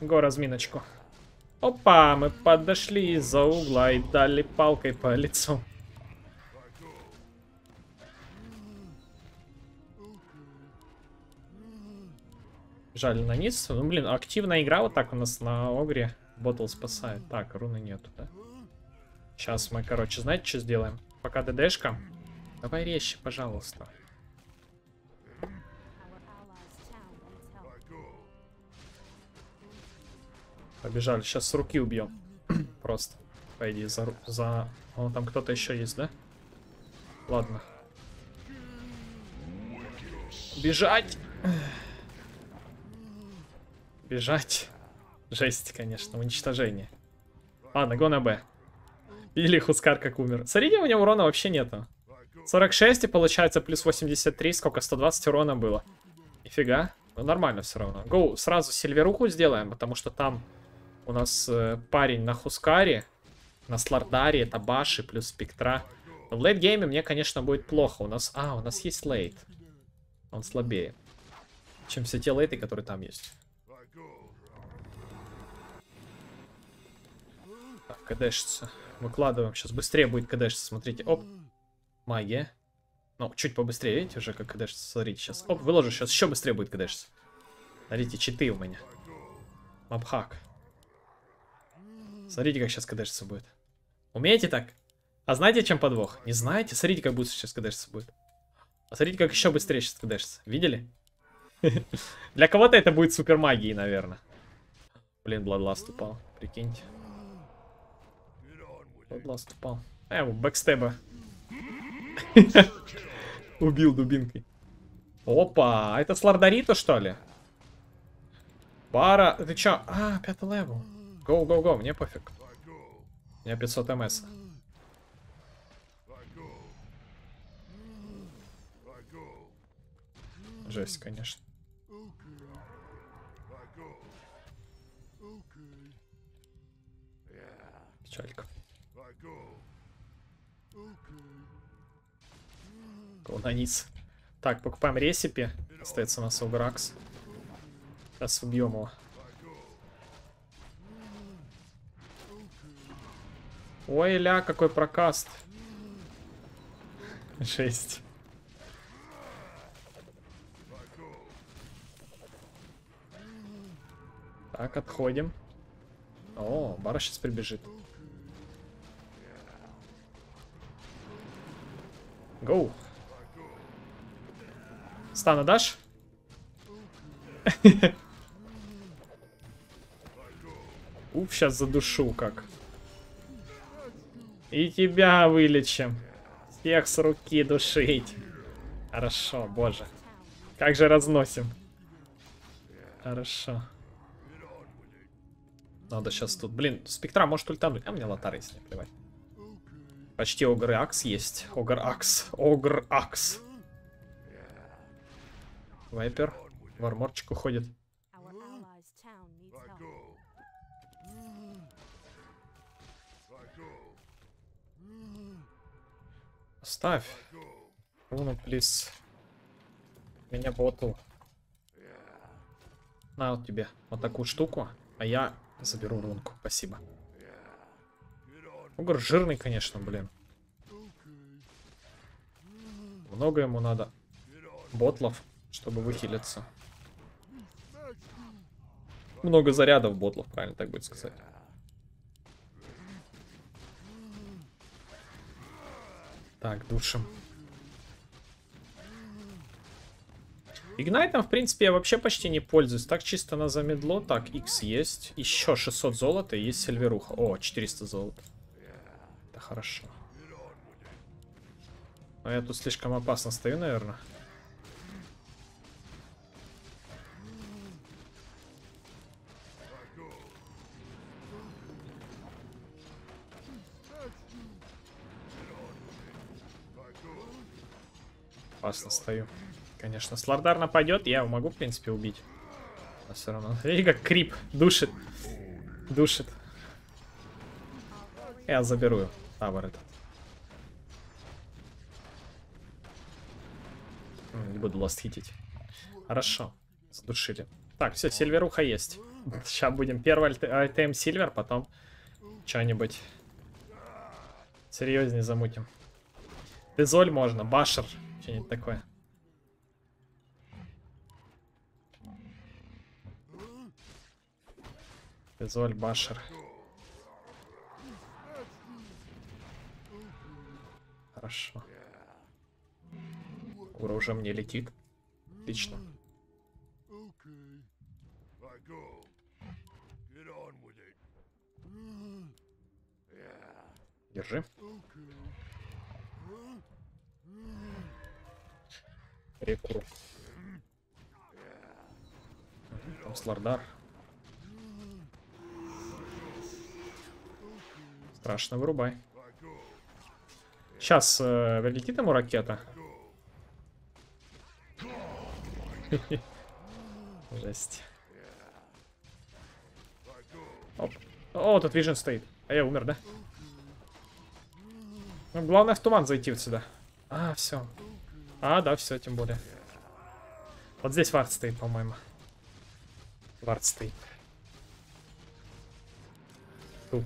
Го разминочку. Опа, мы подошли из-за угла и дали палкой по лицу. Жаль, на низ. Ну, блин, активная игра вот так у нас на Огре. Ботл спасает. Так, руны нету, да? Сейчас мы, короче, знаете, что сделаем? Пока ДДшка. Давай резче, пожалуйста. Побежали. Сейчас с руки убьем. Просто. Пойди за... за... О, там кто-то еще есть, да? Ладно. Бежать! Бежать. Жесть, конечно, уничтожение. Ладно, go на B. Или Хускар как умер. Смотрите, у него урона вообще нету. 46 и получается плюс 83. Сколько? 120 урона было. Нифига. Ну, нормально все равно. Go, сразу сильверуху сделаем, потому что там у нас э, парень на Хускаре, на Слардаре, это Баши плюс Спектра. В лейт-гейме мне, конечно, будет плохо. У нас... А, у нас есть late. Он слабее, чем все те лейты, которые там есть. Кдэшится. Выкладываем. Сейчас быстрее будет кдэшиться. Смотрите. Оп. Магия. Ну, чуть побыстрее. Видите уже, как кдэшится. Смотрите, сейчас. Оп, выложу. Сейчас еще быстрее будет кдэшиться. Смотрите, читы у меня. Мабхак. Смотрите, как сейчас кдэшиться будет. Умеете так? А знаете, чем подвох? Не знаете? Смотрите, как быстро сейчас КДшиться будет. А смотрите, как еще быстрее сейчас КДшится. Видели? Для кого-то это будет супер магией, наверное. Блин, Bloodlust упал. Прикиньте. Bloodlust упал. А, ему бэкстеба. Убил дубинкой. Опа, это Слардарито, что ли? Пара... Ты чё? А, пятый level. Go, go, go, мне пофиг. У меня 500 MS. Жесть, конечно. Печалька. Колониц. Так, покупаем ресипи. Остается у нас Огракс. Сейчас убьем его. Ой, ля, какой прокаст. Жесть. Так, отходим. О, Бара сейчас прибежит. Гоу. Стана дашь? Уф, сейчас задушу как. И тебя вылечим. Всех с руки душить. Хорошо, боже. Как же разносим. Хорошо. Надо сейчас тут... Блин, спектра может ультануть. А мне лотар, если не плевать. Почти Ogre Axe есть. Ogre Axe. Ogre Axe. Вайпер. Арморчик уходит. Ставь. Руну, плиз. Меня ботл. На вот тебе вот такую штуку, а я заберу рунку. Спасибо. Угор жирный, конечно, блин. Много ему надо ботлов, чтобы выхилиться. Много зарядов ботлов, правильно так будет сказать. Так, душим. Игнайтом, в принципе, я вообще почти не пользуюсь. Так, чисто на замедло. Так, X есть. Еще 600 золота и есть сильверуха. О, 400 золота. Это хорошо. А я тут слишком опасно стою, наверное. Опасно стою. Конечно, Слардар нападет, я его могу, в принципе, убить. Но все равно. Смотри, как крип душит. Душит. Я заберу tower этот. Не буду last hit ить. Хорошо. Задушили. Так, все, сильверуха есть. Сейчас будем первый item silver, потом что-нибудь серьезнее замутим. Дезоль можно, башер, что-нибудь такое. Дезоль, башер. Хорошо. Ура уже мне летит. Отлично. Держи. Реку. Там Слардар. Страшно, вырубай. Сейчас э, летит ему ракета. Жесть. Оп. О, тут Вижен стоит. А я умер, да? Ну, главное в туман зайти вот сюда. А, все. А, да, все, тем более. Вот здесь вард стоит, по-моему. Вард стоит. Тут.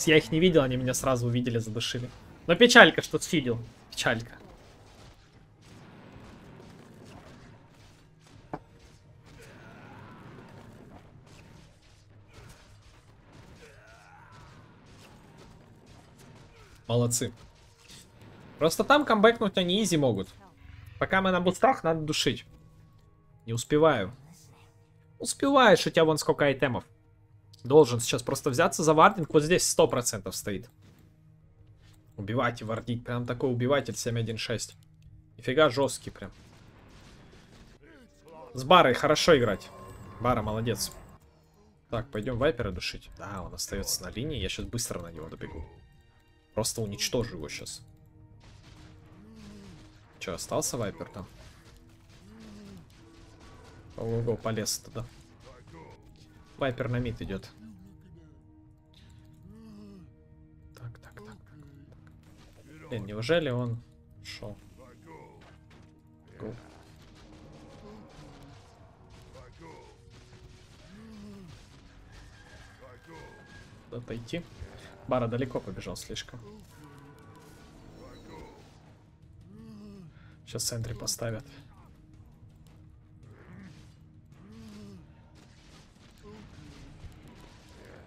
Если я их не видел, они меня сразу увидели, задушили. Но печалька, что сфидел. Печалька. Молодцы. Просто там камбэкнуть они изи могут. Пока мы на бустах, надо душить. Не успеваю. Успеваешь, у тебя вон сколько айтемов. Должен сейчас просто взяться за вардинг. Вот здесь 100% стоит. Убивать и вардить. Прям такой убиватель 7.1.6. Нифига жесткий прям. С барой хорошо играть. Бара молодец. Так, пойдем вайпера душить. Да, он остается на линии. Я сейчас быстро на него добегу. Просто уничтожу его сейчас. Че, остался вайпер там? Ого, полез туда. Вайпер на мид идет. Так, так, так, так, так. Блин, неужели он шел? Go. Идти. Бара далеко побежал слишком. Сейчас центре поставят.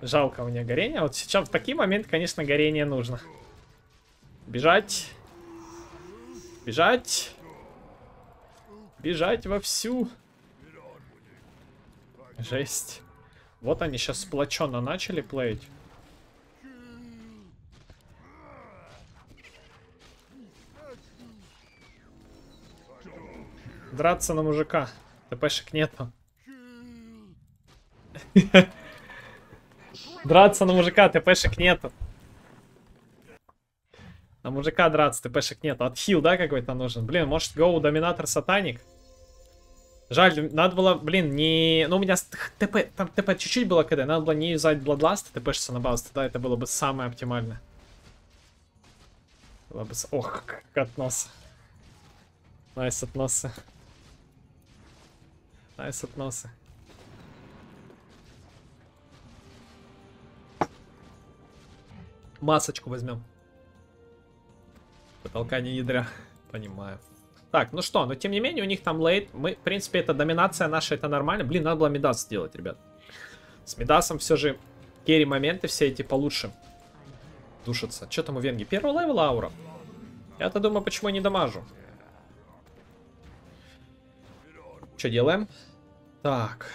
Жалко меня горение. Вот сейчас в такие моменты, конечно, горение нужно. Бежать. Бежать. Бежать вовсю. Жесть. Вот они сейчас сплоченно начали плеить. Драться на мужика. ТПшек нету. Драться на мужика, ТПшек нету. На мужика драться, ТПшек нету. Отхил, да, какой-то нужен? Блин, может, гоу доминатор сатаник? Жаль, надо было, блин, не... Ну, у меня ТП, там ТП чуть-чуть было КД. Надо было не юзать Bloodlust, ТПшиться на баст. Тогда это было бы самое оптимальное. Было бы... Ох, как относ. Nice относы. Nice относы. Масочку возьмем. Потолка не ядря. Понимаю. Так, ну что, но тем не менее у них там late. Мы, в принципе, это доминация наша, это нормально. Блин, надо было Мидас сделать, ребят. С Мидасом все же carry моменты все эти получше душатся. Что там у Венги? Первый level аура. Я-то думаю, почему я не дамажу. Что делаем? Так.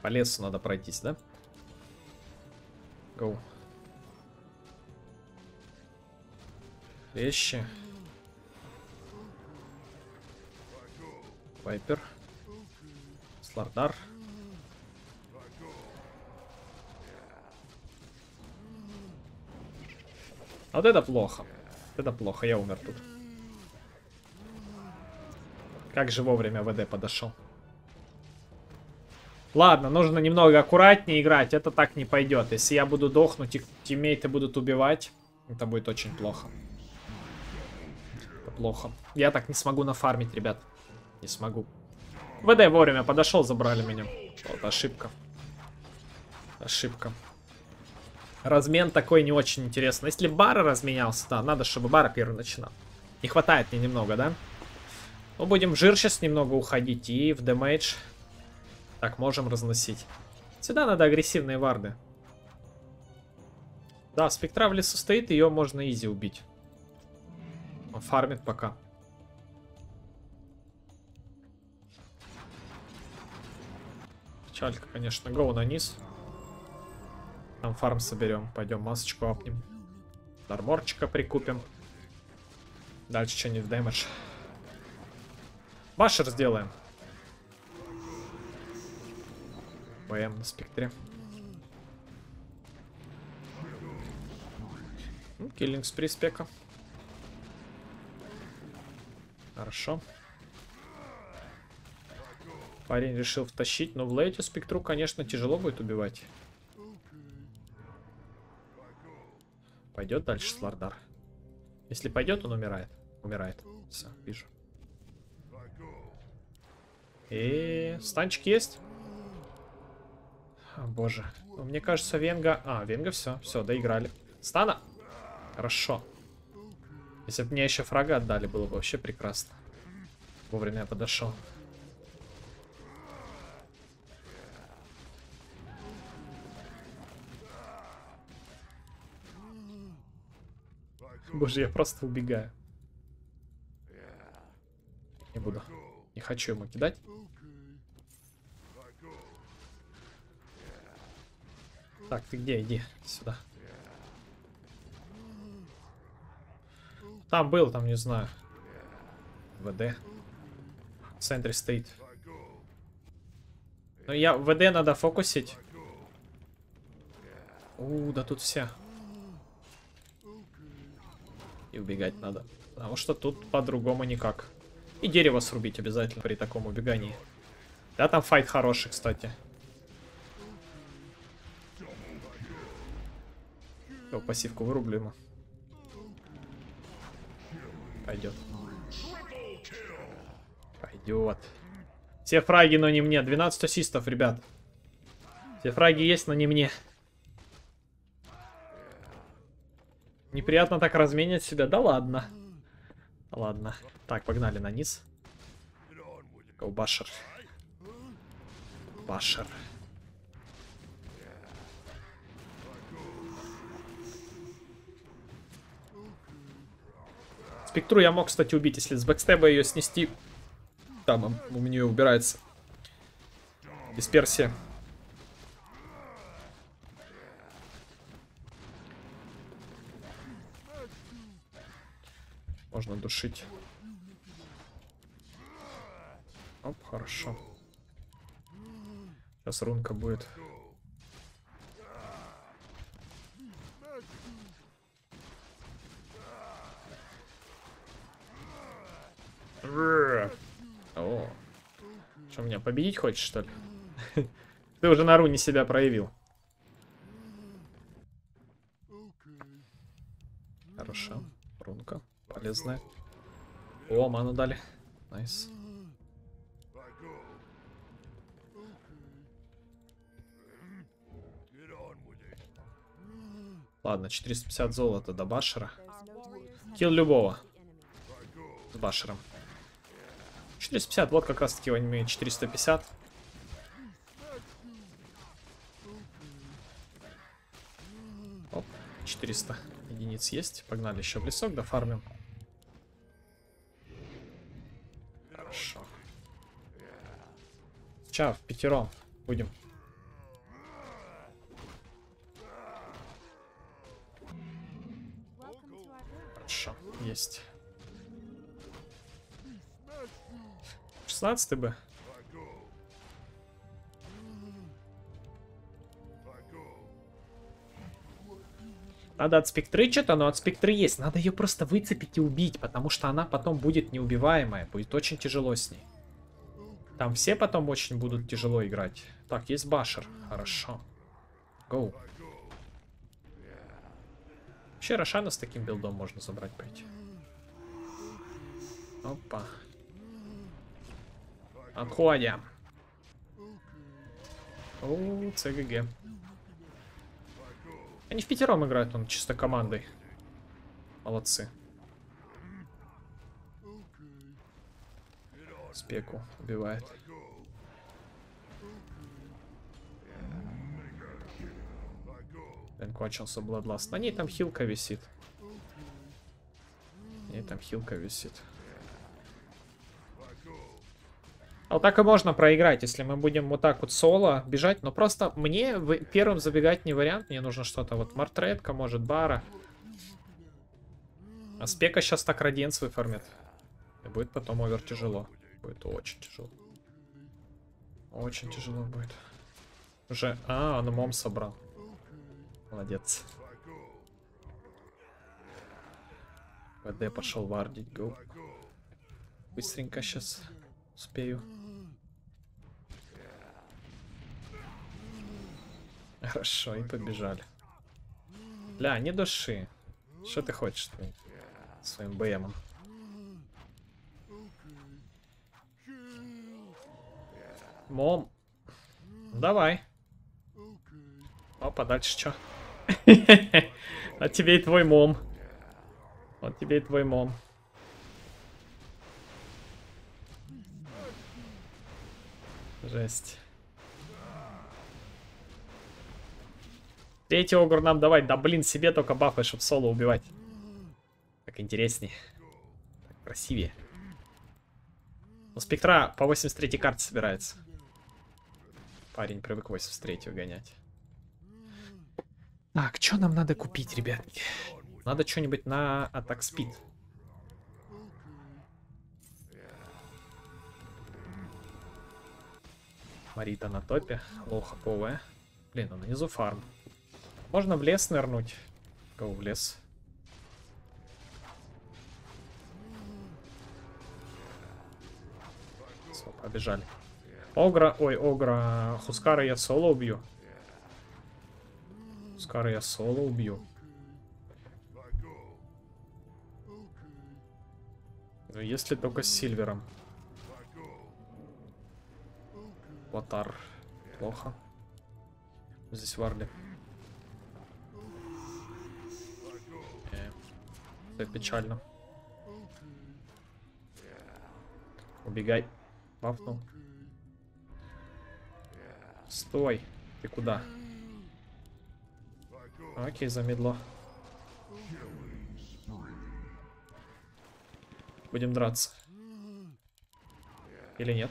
По лесу надо пройтись, да? Гоу. Вещи. Вайпер. Слардар. Вот это плохо. Это плохо, я умер тут. Как же вовремя ВД подошел. Ладно, нужно немного аккуратнее играть. Это так не пойдет. Если я буду дохнуть, и тиммейты будут убивать, это будет очень плохо. Плохо. Я так не смогу нафармить, ребят. Не смогу. ВД вовремя подошел, забрали меня. Вот ошибка. Ошибка. Размен такой не очень интересный. Если Бара разменялся, да, надо, чтобы Бара первый начинал. Не хватает мне немного, да? Ну, будем жир сейчас немного уходить и в дэмэдж. Так, можем разносить. Сюда надо агрессивные варды. Да, спектра в лесу стоит, ее можно изи убить. Он фармит пока. Печалька, конечно. Гоу на низ. Там фарм соберем. Пойдем масочку апнем. Дарморчика прикупим. Дальше что-нибудь дэмэдж. Башер сделаем. ПМ на спектре. Ну, киллинг с приспека. Хорошо. Парень решил втащить, но в лейте спектру, конечно, тяжело будет убивать. Пойдет дальше Слардар. Если пойдет, он умирает. Умирает. Все, вижу. И станчик есть. О, боже. Ну, мне кажется, Венга... А, Венга все. Все, доиграли. Стана? Хорошо. Если бы мне еще фрага отдали, было бы вообще прекрасно. Вовремя я подошел. Боже, я просто убегаю. Не буду. Не хочу ему кидать. Так, ты где? Иди сюда. Там был, там не знаю. ВД. В центре стоит. Ну я ВД надо фокусить. У, да тут все. И убегать надо. Потому что тут по-другому никак. И дерево срубить обязательно при таком убегании. Да, там файт хороший, кстати. О, пассивку вырублю ему. Пойдет. Пойдет. Все фраги, но не мне. 12 ассистов, ребят. Все фраги есть, но не мне. Неприятно так разменять себя. Да ладно. Ладно. Так, погнали на низ. Go, Башер. Башер. Спектру я мог, кстати, убить, если с бэкстеба ее снести. Там у нее убирается. Дисперсия. Можно душить. Оп, хорошо. Сейчас рунка будет. Рррр. О. Что, меня победить хочешь, что ли? Ты уже на руне себя проявил. Хорошо. Рунка. Полезная. О, ману дали. Nice. Ладно, 450 золота до башера. Килл любого. С башером. 450, вот как раз таки он имеет 450. Оп, 400 единиц есть. Погнали еще в лесок, дофармим. Хорошо. Сейчас в пятером будем. Хорошо, есть. 16 бы. Надо от спектры что-то, но от спектры есть. Надо ее просто выцепить и убить, потому что она потом будет неубиваемая. Будет очень тяжело с ней. Там все потом очень будут тяжело играть. Так, есть башер. Хорошо. Гоу. Вообще Рошана с таким билдом можно забрать пойти. Опа. Отходим. О, ЦГГ. Они в пятером играют, он чисто командой. Молодцы. Спеку убивает. Блин, кончился Бладласт. На ней там хилка висит. На ней там хилка висит. А вот так и можно проиграть, если мы будем вот так вот соло бежать. Но просто мне первым забегать не вариант. Мне нужно что-то вот мартретка, может, бара. А спека сейчас так радиенс выформит. И будет потом овер тяжело. Будет очень тяжело. Очень тяжело будет. Уже... А, он мом собрал. Молодец. ВД пошел вардить, гоу. Быстренько сейчас успею. Хорошо, и побежали. Ля, не души. Что ты хочешь ты? своим БМом? Мом. Давай. Опа, дальше что? А тебе и твой мом. Вот тебе и твой мом. Жесть. Третий огр нам давай. Да блин, себе только бафай, чтобы соло убивать. Так интереснее. Так красивее. Ну, спектра по 83 карте собирается. Парень привык 83 гонять. Так, что нам надо купить, ребятки? Надо что-нибудь на атак спид. Марита на топе, лоха ПВ. Блин, а внизу фарм. Можно в лес нырнуть. Go в лес. Все, побежали. Огра, ой, Огра, Хускара я соло убью. Хускара я соло убью. Ну, если только с Сильвером. Лотар. Плохо. Здесь Варли. Это печально. Убегай. Бафнул. Стой. Ты куда? Окей, замедло. Будем драться. Или нет?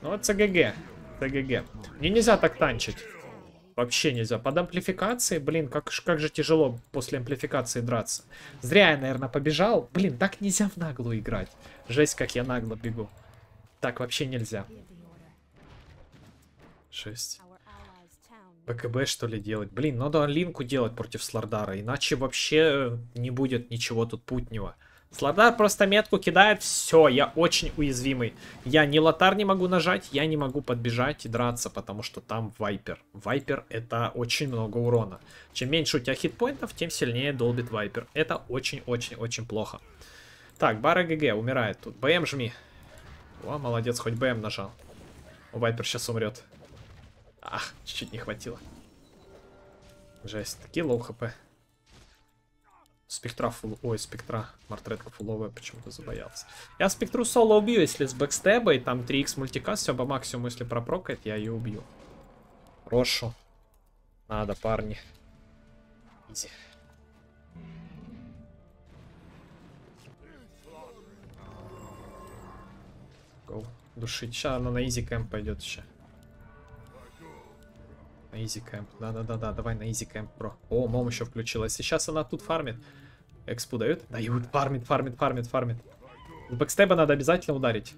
Ну, это ЦГГ. ЦГГ. Мне нельзя так танчить. Вообще нельзя. Под амплификацией, блин, как, как же тяжело после амплификации драться. Зря я, наверное, побежал. Блин, так нельзя в наглую играть. Жесть, как я нагло бегу. Так вообще нельзя. Жесть. БКБ что ли делать? Блин, надо линку делать против Слардара, иначе вообще не будет ничего тут путнего. Слардар просто метку кидает, все, я очень уязвимый. Я ни лотар не могу нажать, я не могу подбежать и драться, потому что там Вайпер. Вайпер это очень много урона. Чем меньше у тебя хитпоинтов, тем сильнее долбит Вайпер. Это очень-очень-очень плохо. Так, Бара ГГ умирает тут. БМ жми. О, молодец, хоть БМ нажал. Вайпер сейчас умрет. Ах, чуть-чуть не хватило. Жесть, такие low HP. Спектра full... Ой, спектра. Мартретка фуловая, почему-то забоялся. Я спектру соло убью, если с бэкстеба, и там 3х multicast, все по максимуму, если пропрокает, я ее убью. Рошу. Надо, парни. Easy. Go. Душить. Сейчас она на easy camp пойдет еще. На easy camp. Да-да-да-да, давай на easy camp, bro. О, MoM еще включилась. Сейчас она тут фармит. Экспу дают? Дают. Фармит, фармит, фармит, фармит. С бэкстеба надо обязательно ударить.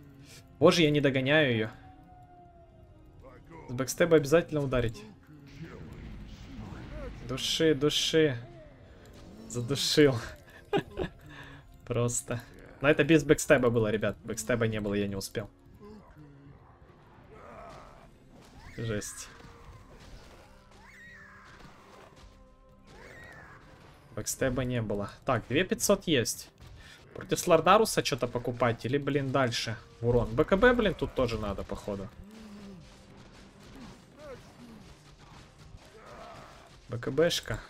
Боже, я не догоняю ее. С бэкстеба обязательно ударить. Души, души. Задушил. Просто. Но это без бэкстеба было, ребят. Бэкстеба не было, я не успел. Жесть. Бэкстеба не было. Так, 2500 есть. Против Слардаруса что-то покупать или, блин, дальше? Урон. БКБ, блин, тут тоже надо, походу. БКБшка.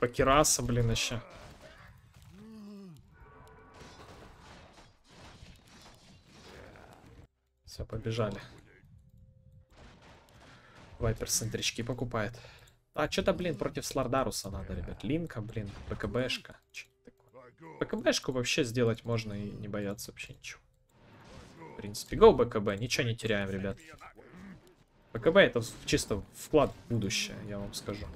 Покераса, блин, еще. Все, побежали. Вайпер центрички покупает. А, что-то, блин, против Слардаруса надо, ребят. Линка, блин, такое? БКБшку вообще сделать можно и не бояться вообще ничего. В принципе, go БКБ, ничего не теряем, ребят. БКБ это чисто вклад в будущее, я вам скажу.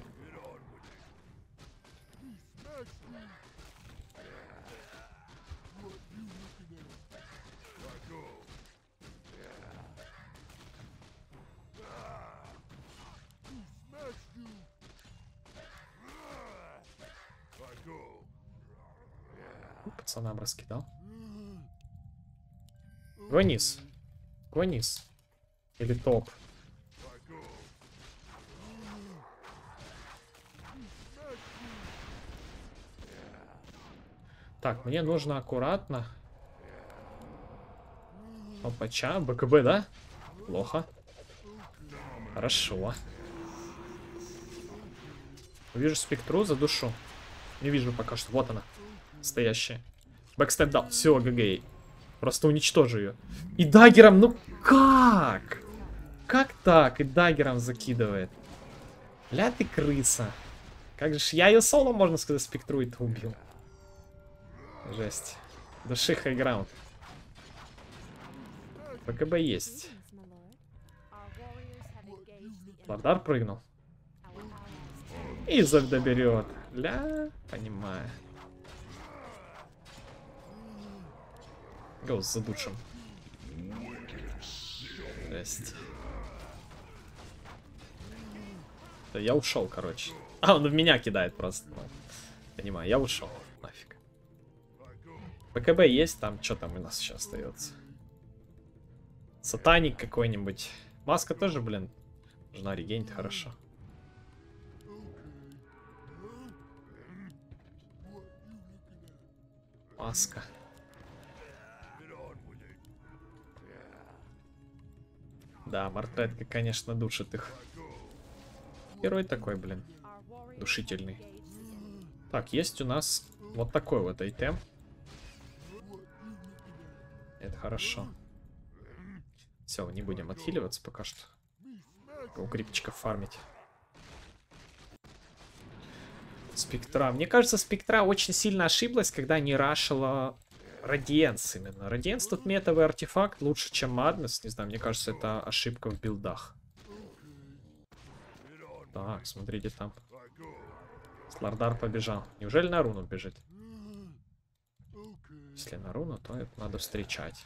Пацанам раскидал. Го низ. Го низ. Или топ. Так, мне нужно аккуратно. Опача, БКБ, да? Плохо. Хорошо. Вижу спектру, задушу. Не вижу пока что. Вот она. Стоящая. Backstab дал. Все, ГГ. Просто уничтожу ее. И даггером, ну как? как так? И даггером закидывает. Ля ты крыса. Как же ж я ее соло, можно сказать, спектрует убил. Жесть. Души high ground. БКБ есть. Лардар прыгнул. И Зов доберет. Ля, понимаю. Гоус задушим. Жесть. Да я ушел, короче. А, он в меня кидает просто. Понимаю, я ушел. Нафиг. ПКБ есть, там что там у нас еще остается? Сатаник какой-нибудь. Маска тоже, блин, нужна регенить хорошо. Маска. Да, Мартретка, конечно, душит их. Герой такой, блин. Душительный. Так, есть у нас вот такой вот айтем. Это хорошо. Все, не будем отхиливаться пока что. У крипчиков фармить. Спектра. Мне кажется, Спектра очень сильно ошиблась, когда не рашила Радиенс именно. Радиенс тут метовый артефакт лучше, чем Маднес. Не знаю, мне кажется, это ошибка в билдах. Так, смотрите там. Слардар побежал. Неужели на руну бежит? Если на руну, то это надо встречать.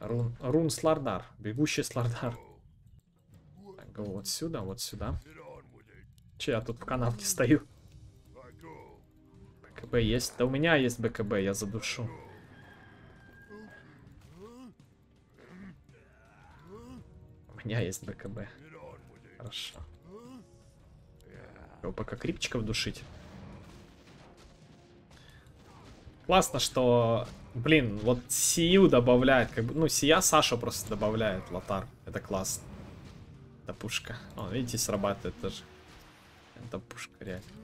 Рун, рун Слардар. Бегущий Слардар. Так, вот сюда, вот сюда. Че я тут в канавке стою? БКБ есть? Да у меня есть БКБ, я задушу. У меня есть БКБ. Хорошо. Его пока крипчиков душить. Классно, что, блин, вот Сию добавляет, как бы, ну, Сия Саша просто добавляет, Лотар. Это классно. Это пушка. О, видите, срабатывает тоже. Это пушка, реально.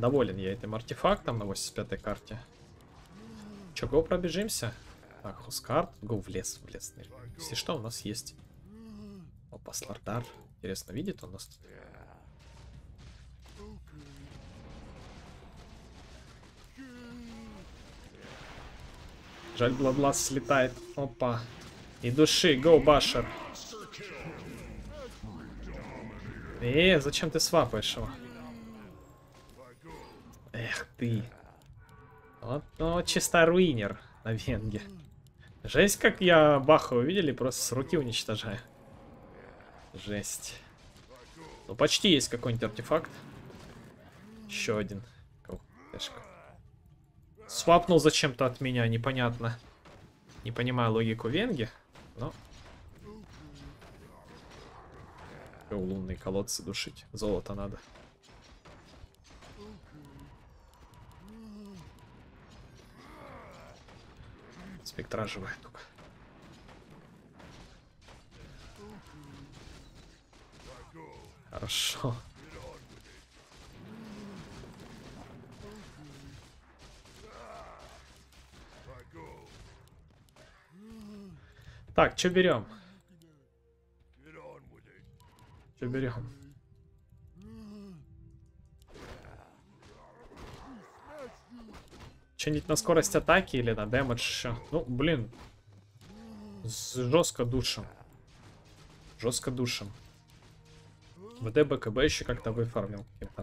Доволен я этим артефактом на 85-й карте. Че, го пробежимся? Так, Хускарт, го в лес, в лес. Если что, у нас есть. Опа, Слардар. Интересно, видит он нас тут? Жаль, Бладлас слетает. Опа. И души, гоу, Башер. Э, зачем ты свапаешь его? Эх ты. Вот, ну, вот чисто руинер на венге. Жесть, как я бахаю, видели? Просто с руки уничтожаю. Жесть. Ну, почти есть какой-нибудь артефакт. Еще один. Свапнул зачем-то от меня, непонятно. Не понимаю логику Венги, но... Лунные колодцы душить. Золото надо. Спектра живая только. Хорошо. Так, что берем? Что берем? Что-нибудь на скорость атаки или на дэмэдж еще? Ну, блин. Жестко душим. Жестко душим. ВД БКБ еще как-то выфармил каким-то.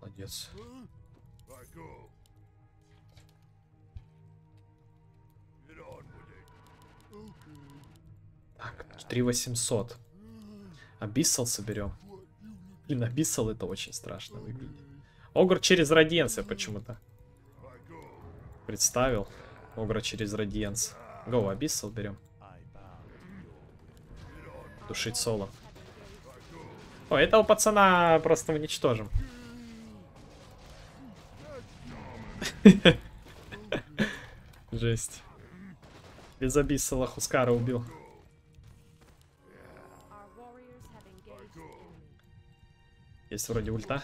Молодец. Так, 3800. Абиссал соберем. Блин, Абиссал это очень страшно выглядит. Огр через Радиенса почему-то. Представил. Огра через Радиенс. Го, Абиссал берем. Душить соло. О, этого пацана просто уничтожим. Жесть. Без Абиссала Хускара убил. Есть вроде ульта.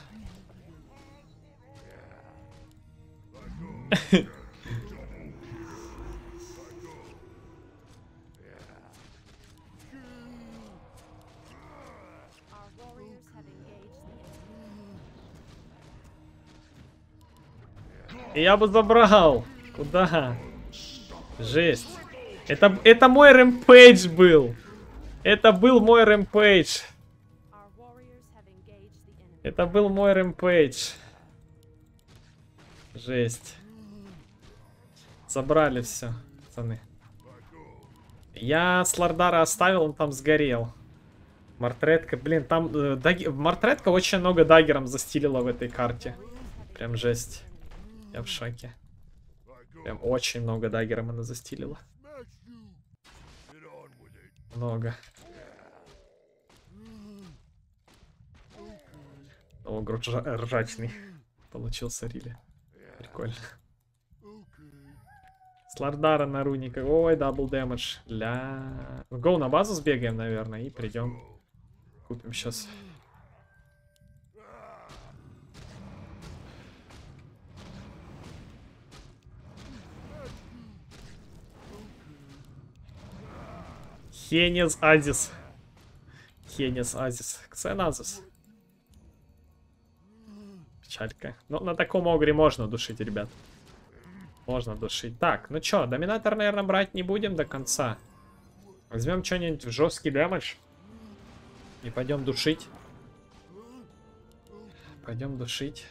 Я бы забрал. Куда? Жесть. Это, это мой рэмпейдж был. Это был мой rampage. Это был мой rampage. Жесть. Забрали все, пацаны. Я Слардара оставил, он там сгорел. Мартретка, блин, там... э, даги- Мартретка очень много даггером застилила в этой карте. Прям жесть. Я в шоке. Прям очень много даггером она застилила. Много. О, ржачный. Получился really. Прикольно. Слардара на руника. Ой, double damage. Ля. Go на базу сбегаем, наверное, и придем. Купим сейчас. Хенес Азис. Хенес Азис. Ксеназис. Печалька. Ну, на таком огре можно душить, ребят. Можно душить. Так, ну чё, доминатор, наверное, брать не будем до конца. Возьмем что-нибудь в жесткий дэмэдж. И пойдем душить. Пойдем душить.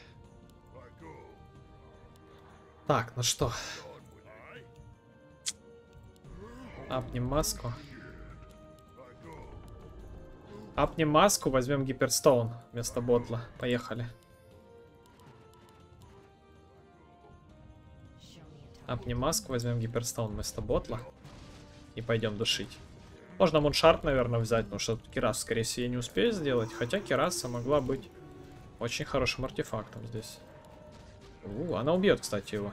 Так, ну что? Апнем маску. Апнем маску, возьмем гиперстоун вместо ботла. Поехали. Апнем маску, возьмем гиперстоун вместо ботла. И пойдем душить. Можно муншарт, наверное, взять, потому что Керас, скорее всего, я не успею сделать. Хотя Кераса могла быть очень хорошим артефактом здесь. У, она убьет, кстати, его.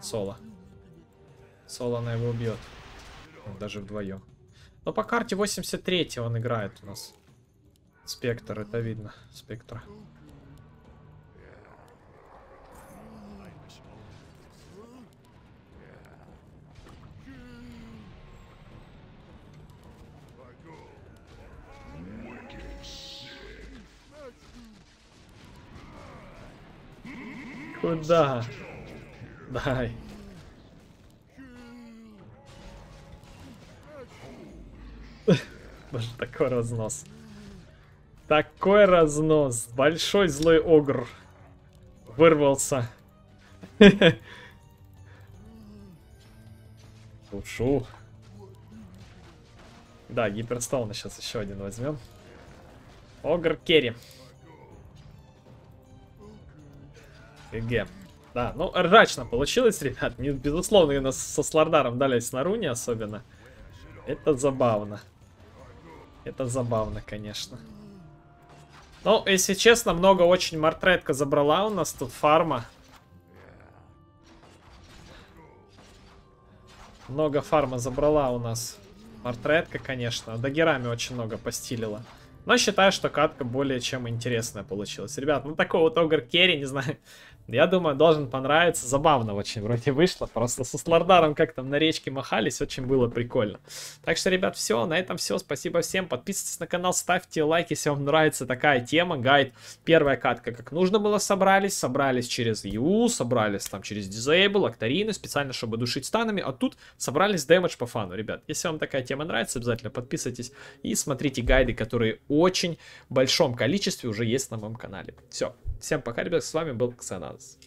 Соло. Соло она его убьет. Даже вдвоем. Но по карте 83 он играет у нас. Спектр, это видно. Спектра. Куда? Дай. Боже, такой разнос. Такой разнос. Большой злой огр. Вырвался. Ушу. Да, гиперстоуна сейчас еще один возьмем. Огр керри. ГГ. Да, ну ржачно получилось, ребят. Не, безусловно, нас со Слардаром дались на руне особенно. Это забавно. Это забавно, конечно. Ну, если честно, много очень мартретка забрала у нас тут фарма. Много фарма забрала у нас. Мартретка, конечно. Дагерами очень много постилила. Но считаю, что катка более чем интересная получилась. Ребят, ну такой вот Огр Керри, не знаю. Я думаю, должен понравиться. Забавно очень вроде вышло. Просто со Слардаром как там на речке махались. Очень было прикольно. Так что, ребят, все. На этом все. Спасибо всем. Подписывайтесь на канал, ставьте лайки, если вам нравится такая тема. Гайд. Первая катка, как нужно было, собрались. Собрались через ю, собрались там через Disable, Акторины, специально, чтобы душить станами. А тут собрались дэмэдж по фану. Ребят, если вам такая тема нравится, обязательно подписывайтесь и смотрите гайды, которые очень большом количестве уже есть на моем канале. Все. Всем пока, ребят. С вами был Ксеназ.